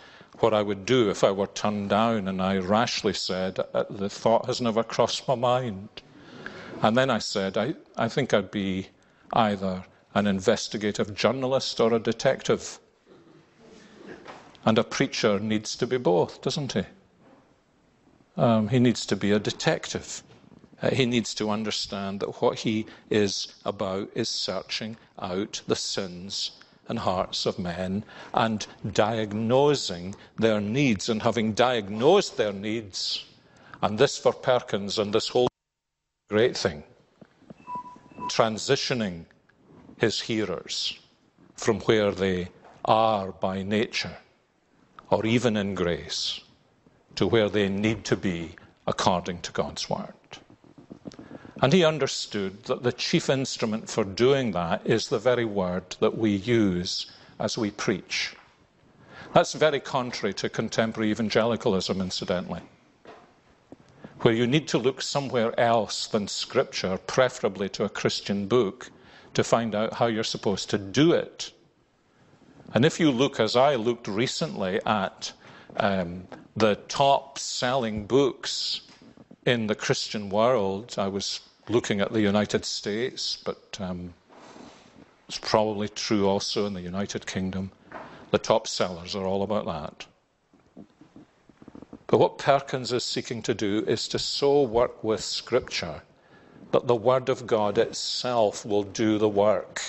what I would do if I were turned down, and I rashly said, uh, The thought has never crossed my mind. And then I said, I, I think I'd be either an investigative journalist or a detective. And a preacher needs to be both, doesn't he? Um, he needs to be a detective. Uh, he needs to understand that what he is about is searching out the sins and hearts of men and diagnosing their needs. And having diagnosed their needs, and this for Perkins and this whole great thing, transitioning his hearers from where they are by nature or even in grace to where they need to be according to God's Word. And he understood that the chief instrument for doing that is the very word that we use as we preach. That's very contrary to contemporary evangelicalism, incidentally, where you need to look somewhere else than Scripture, preferably to a Christian book, to find out how you're supposed to do it. And if you look, as I looked recently, at um, the top selling books in the Christian world, I was looking at the United States, but um, it's probably true also in the United Kingdom. The top sellers are all about that. But what Perkins is seeking to do is to so work with Scripture that the Word of God itself will do the work.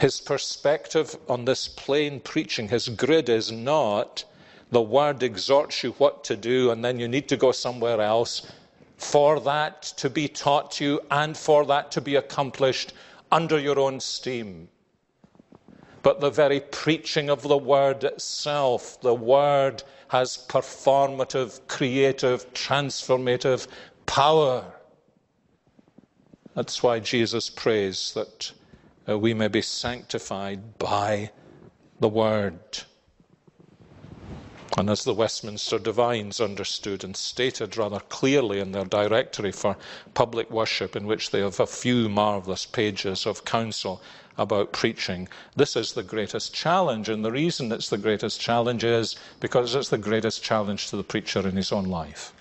His perspective on this plain preaching, his grid is not the Word exhorts you what to do, and then you need to go somewhere else for that to be taught you and for that to be accomplished under your own steam. But the very preaching of the word itself, the word has performative, creative, transformative power. That's why Jesus prays that uh, we may be sanctified by the word. And as the Westminster Divines understood and stated rather clearly in their directory for public worship, in which they have a few marvellous pages of counsel about preaching, this is the greatest challenge. And the reason it's the greatest challenge is because it's the greatest challenge to the preacher in his own life.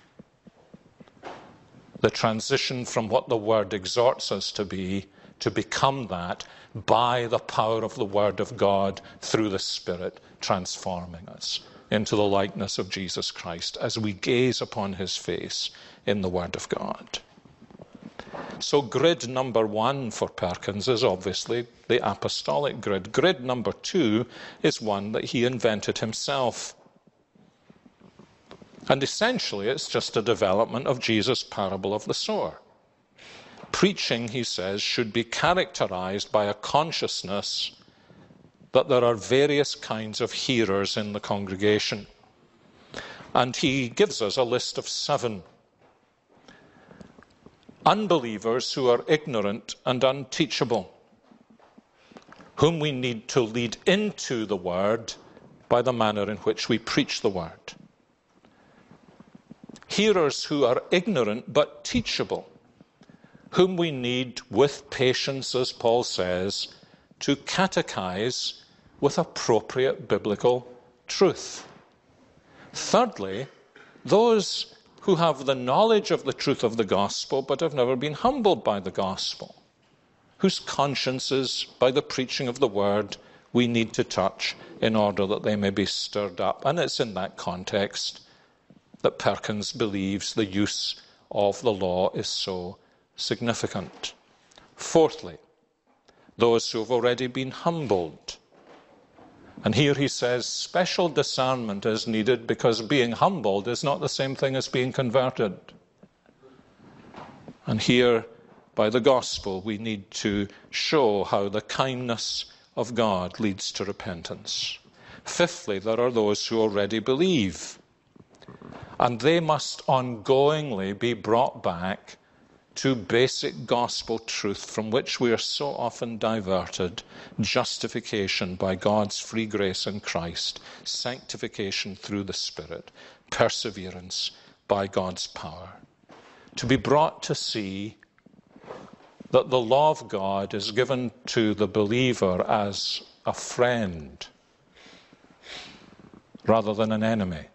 The transition from what the Word exhorts us to be to become that by the power of the Word of God through the Spirit transforming us into the likeness of Jesus Christ as we gaze upon his face in the Word of God. So, grid number one for Perkins is obviously the apostolic grid. Grid number two is one that he invented himself. And essentially, it's just a development of Jesus' parable of the sower. preaching, he says, should be characterized by a consciousness that there are various kinds of hearers in the congregation. And he gives us a list of seven. Unbelievers who are ignorant and unteachable, whom we need to lead into the word by the manner in which we preach the word. Hearers who are ignorant but teachable, whom we need with patience, as Paul says, to catechize with appropriate biblical truth. Thirdly, those who have the knowledge of the truth of the gospel but have never been humbled by the gospel, whose consciences, by the preaching of the word, we need to touch in order that they may be stirred up. And it's in that context that Perkins believes the use of the law is so significant. Fourthly, those who have already been humbled. And here he says special discernment is needed because being humbled is not the same thing as being converted. And here, by the gospel, we need to show how the kindness of God leads to repentance. Fifthly, there are those who already believe, and they must ongoingly be brought back to basic gospel truth from which we are so often diverted justification by God's free grace in Christ, sanctification through the Spirit, perseverance by God's power. To be brought to see that the law of God is given to the believer as a friend rather than an enemy,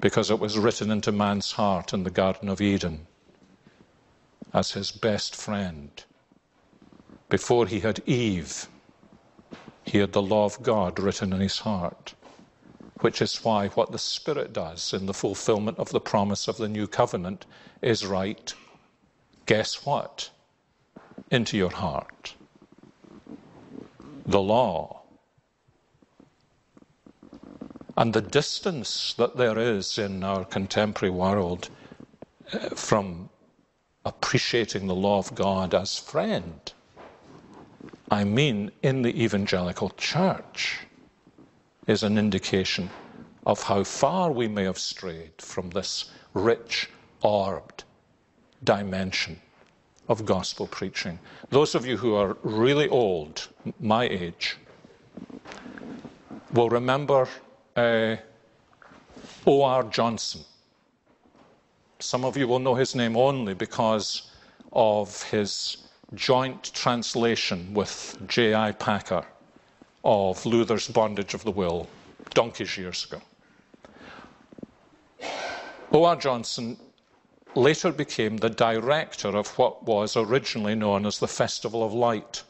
because it was written into man's heart in the Garden of Eden as his best friend. Before he had Eve, he had the law of God written in his heart, which is why what the Spirit does in the fulfillment of the promise of the new covenant is right, guess what? Into your heart. The law. And the distance that there is in our contemporary world uh, from appreciating the law of God as friend. I mean, in the evangelical church is an indication of how far we may have strayed from this rich, orbed dimension of gospel preaching. Those of you who are really old, my age, will remember uh, O.R. Johnston some of you will know his name only because of his joint translation with J.I. Packer of Luther's Bondage of the Will, donkeys years ago. O.R. Johnston later became the director of what was originally known as the Festival of Light.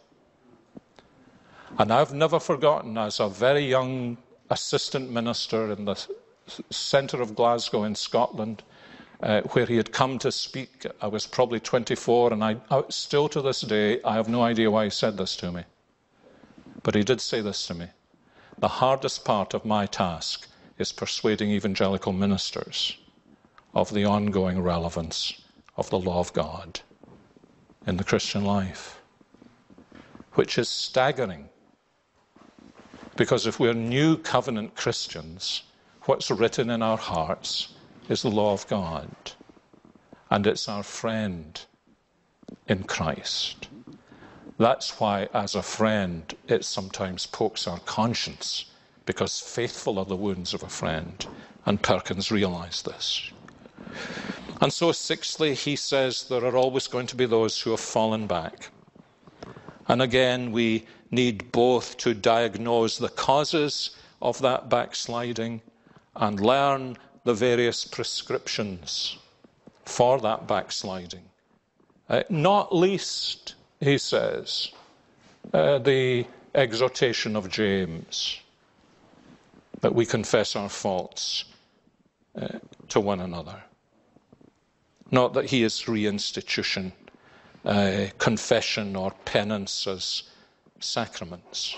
And I've never forgotten, as a very young assistant minister in the centre of Glasgow in Scotland, uh, where he had come to speak. I was probably 24, and I, I, still to this day, I have no idea why he said this to me. But he did say this to me. The hardest part of my task is persuading evangelical ministers of the ongoing relevance of the law of God in the Christian life, which is staggering. Because if we're new covenant Christians, what's written in our hearts is the law of God, and it's our friend in Christ. That's why, as a friend, it sometimes pokes our conscience, because faithful are the wounds of a friend. And Perkins realized this. And so, sixthly, he says there are always going to be those who have fallen back. And again, we need both to diagnose the causes of that backsliding and learn the various prescriptions for that backsliding. Uh, not least, he says, uh, the exhortation of James that we confess our faults uh, to one another. Not that he is reinstitution, uh, confession, or penance as sacraments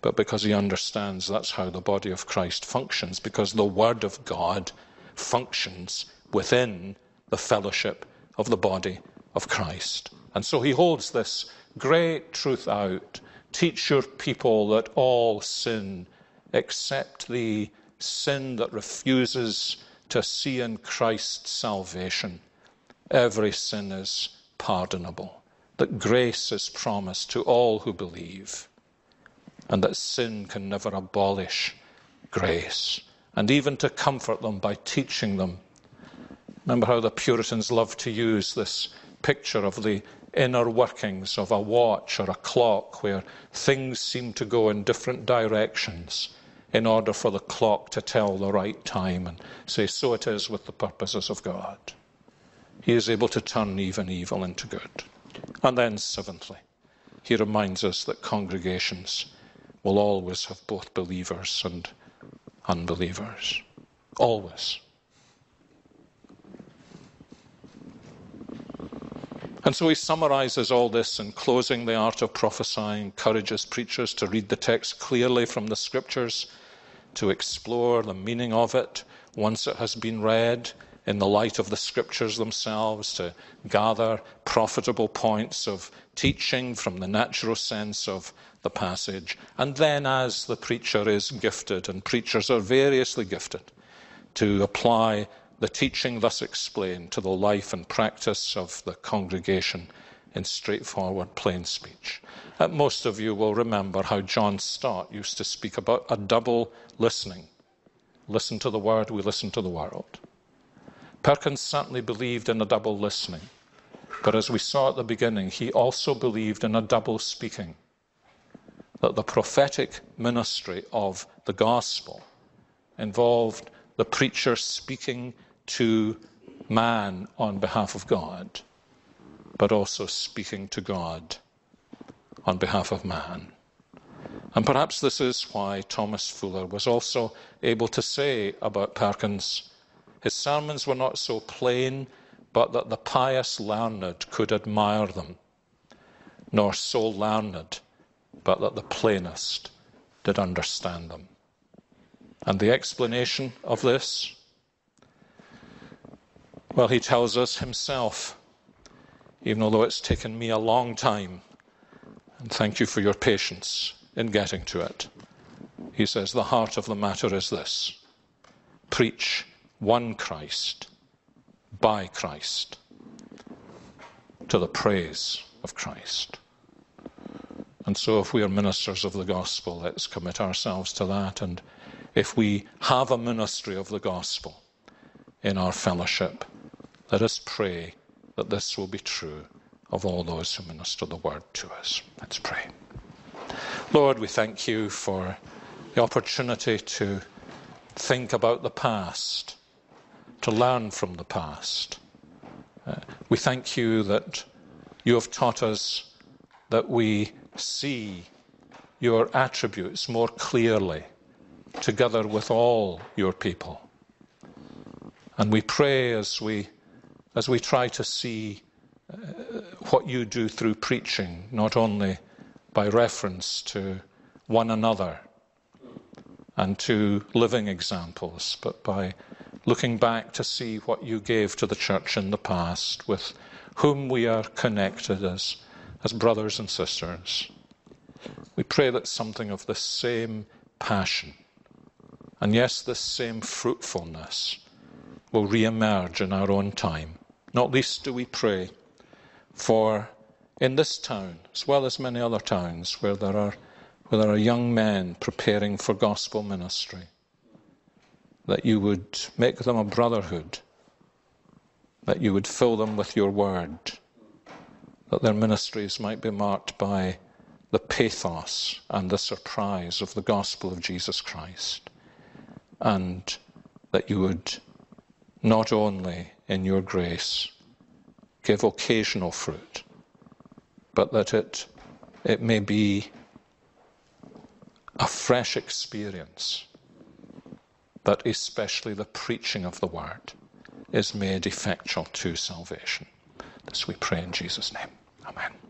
but because he understands that's how the body of Christ functions, because the Word of God functions within the fellowship of the body of Christ. And so he holds this great truth out. Teach your people that all sin, except the sin that refuses to see in Christ salvation, every sin is pardonable, that grace is promised to all who believe, and that sin can never abolish grace, and even to comfort them by teaching them. Remember how the Puritans loved to use this picture of the inner workings of a watch or a clock where things seem to go in different directions in order for the clock to tell the right time and say, so it is with the purposes of God. He is able to turn even evil into good. And then, seventhly, he reminds us that congregations will always have both believers and unbelievers. Always. And so he summarizes all this in closing the art of prophesying, encourages preachers to read the text clearly from the scriptures, to explore the meaning of it once it has been read in the light of the scriptures themselves, to gather profitable points of teaching from the natural sense of the passage. And then, as the preacher is gifted, and preachers are variously gifted, to apply the teaching thus explained to the life and practice of the congregation in straightforward, plain speech. Uh, most of you will remember how John Stott used to speak about a double listening. Listen to the word, we listen to the world. Perkins certainly believed in a double listening, but as we saw at the beginning, he also believed in a double speaking. That the prophetic ministry of the gospel involved the preacher speaking to man on behalf of God, but also speaking to God on behalf of man. And perhaps this is why Thomas Fuller was also able to say about Perkins his sermons were not so plain, but that the pious learned could admire them, nor so learned, but that the plainest did understand them. And the explanation of this well, he tells us himself, even although it's taken me a long time, and thank you for your patience in getting to it. He says, The heart of the matter is this preach one Christ, by Christ, to the praise of Christ. And so, if we are ministers of the gospel, let's commit ourselves to that. And if we have a ministry of the gospel in our fellowship, let us pray that this will be true of all those who minister the word to us. Let's pray. Lord, we thank you for the opportunity to think about the past, to learn from the past. Uh, we thank you that you have taught us that we see your attributes more clearly together with all your people. And we pray as we as we try to see uh, what you do through preaching, not only by reference to one another and to living examples, but by looking back to see what you gave to the church in the past, with whom we are connected as, as brothers and sisters. We pray that something of the same passion, and yes, this same fruitfulness, will re emerge in our own time. Not least do we pray for in this town, as well as many other towns where there are, where there are young men preparing for gospel ministry, that you would make them a brotherhood, that you would fill them with your word, that their ministries might be marked by the pathos and the surprise of the gospel of Jesus Christ, and that you would not only in your grace give occasional fruit, but that it, it may be a fresh experience, that especially the preaching of the word is made effectual to salvation. This we pray in Jesus' name. Amen.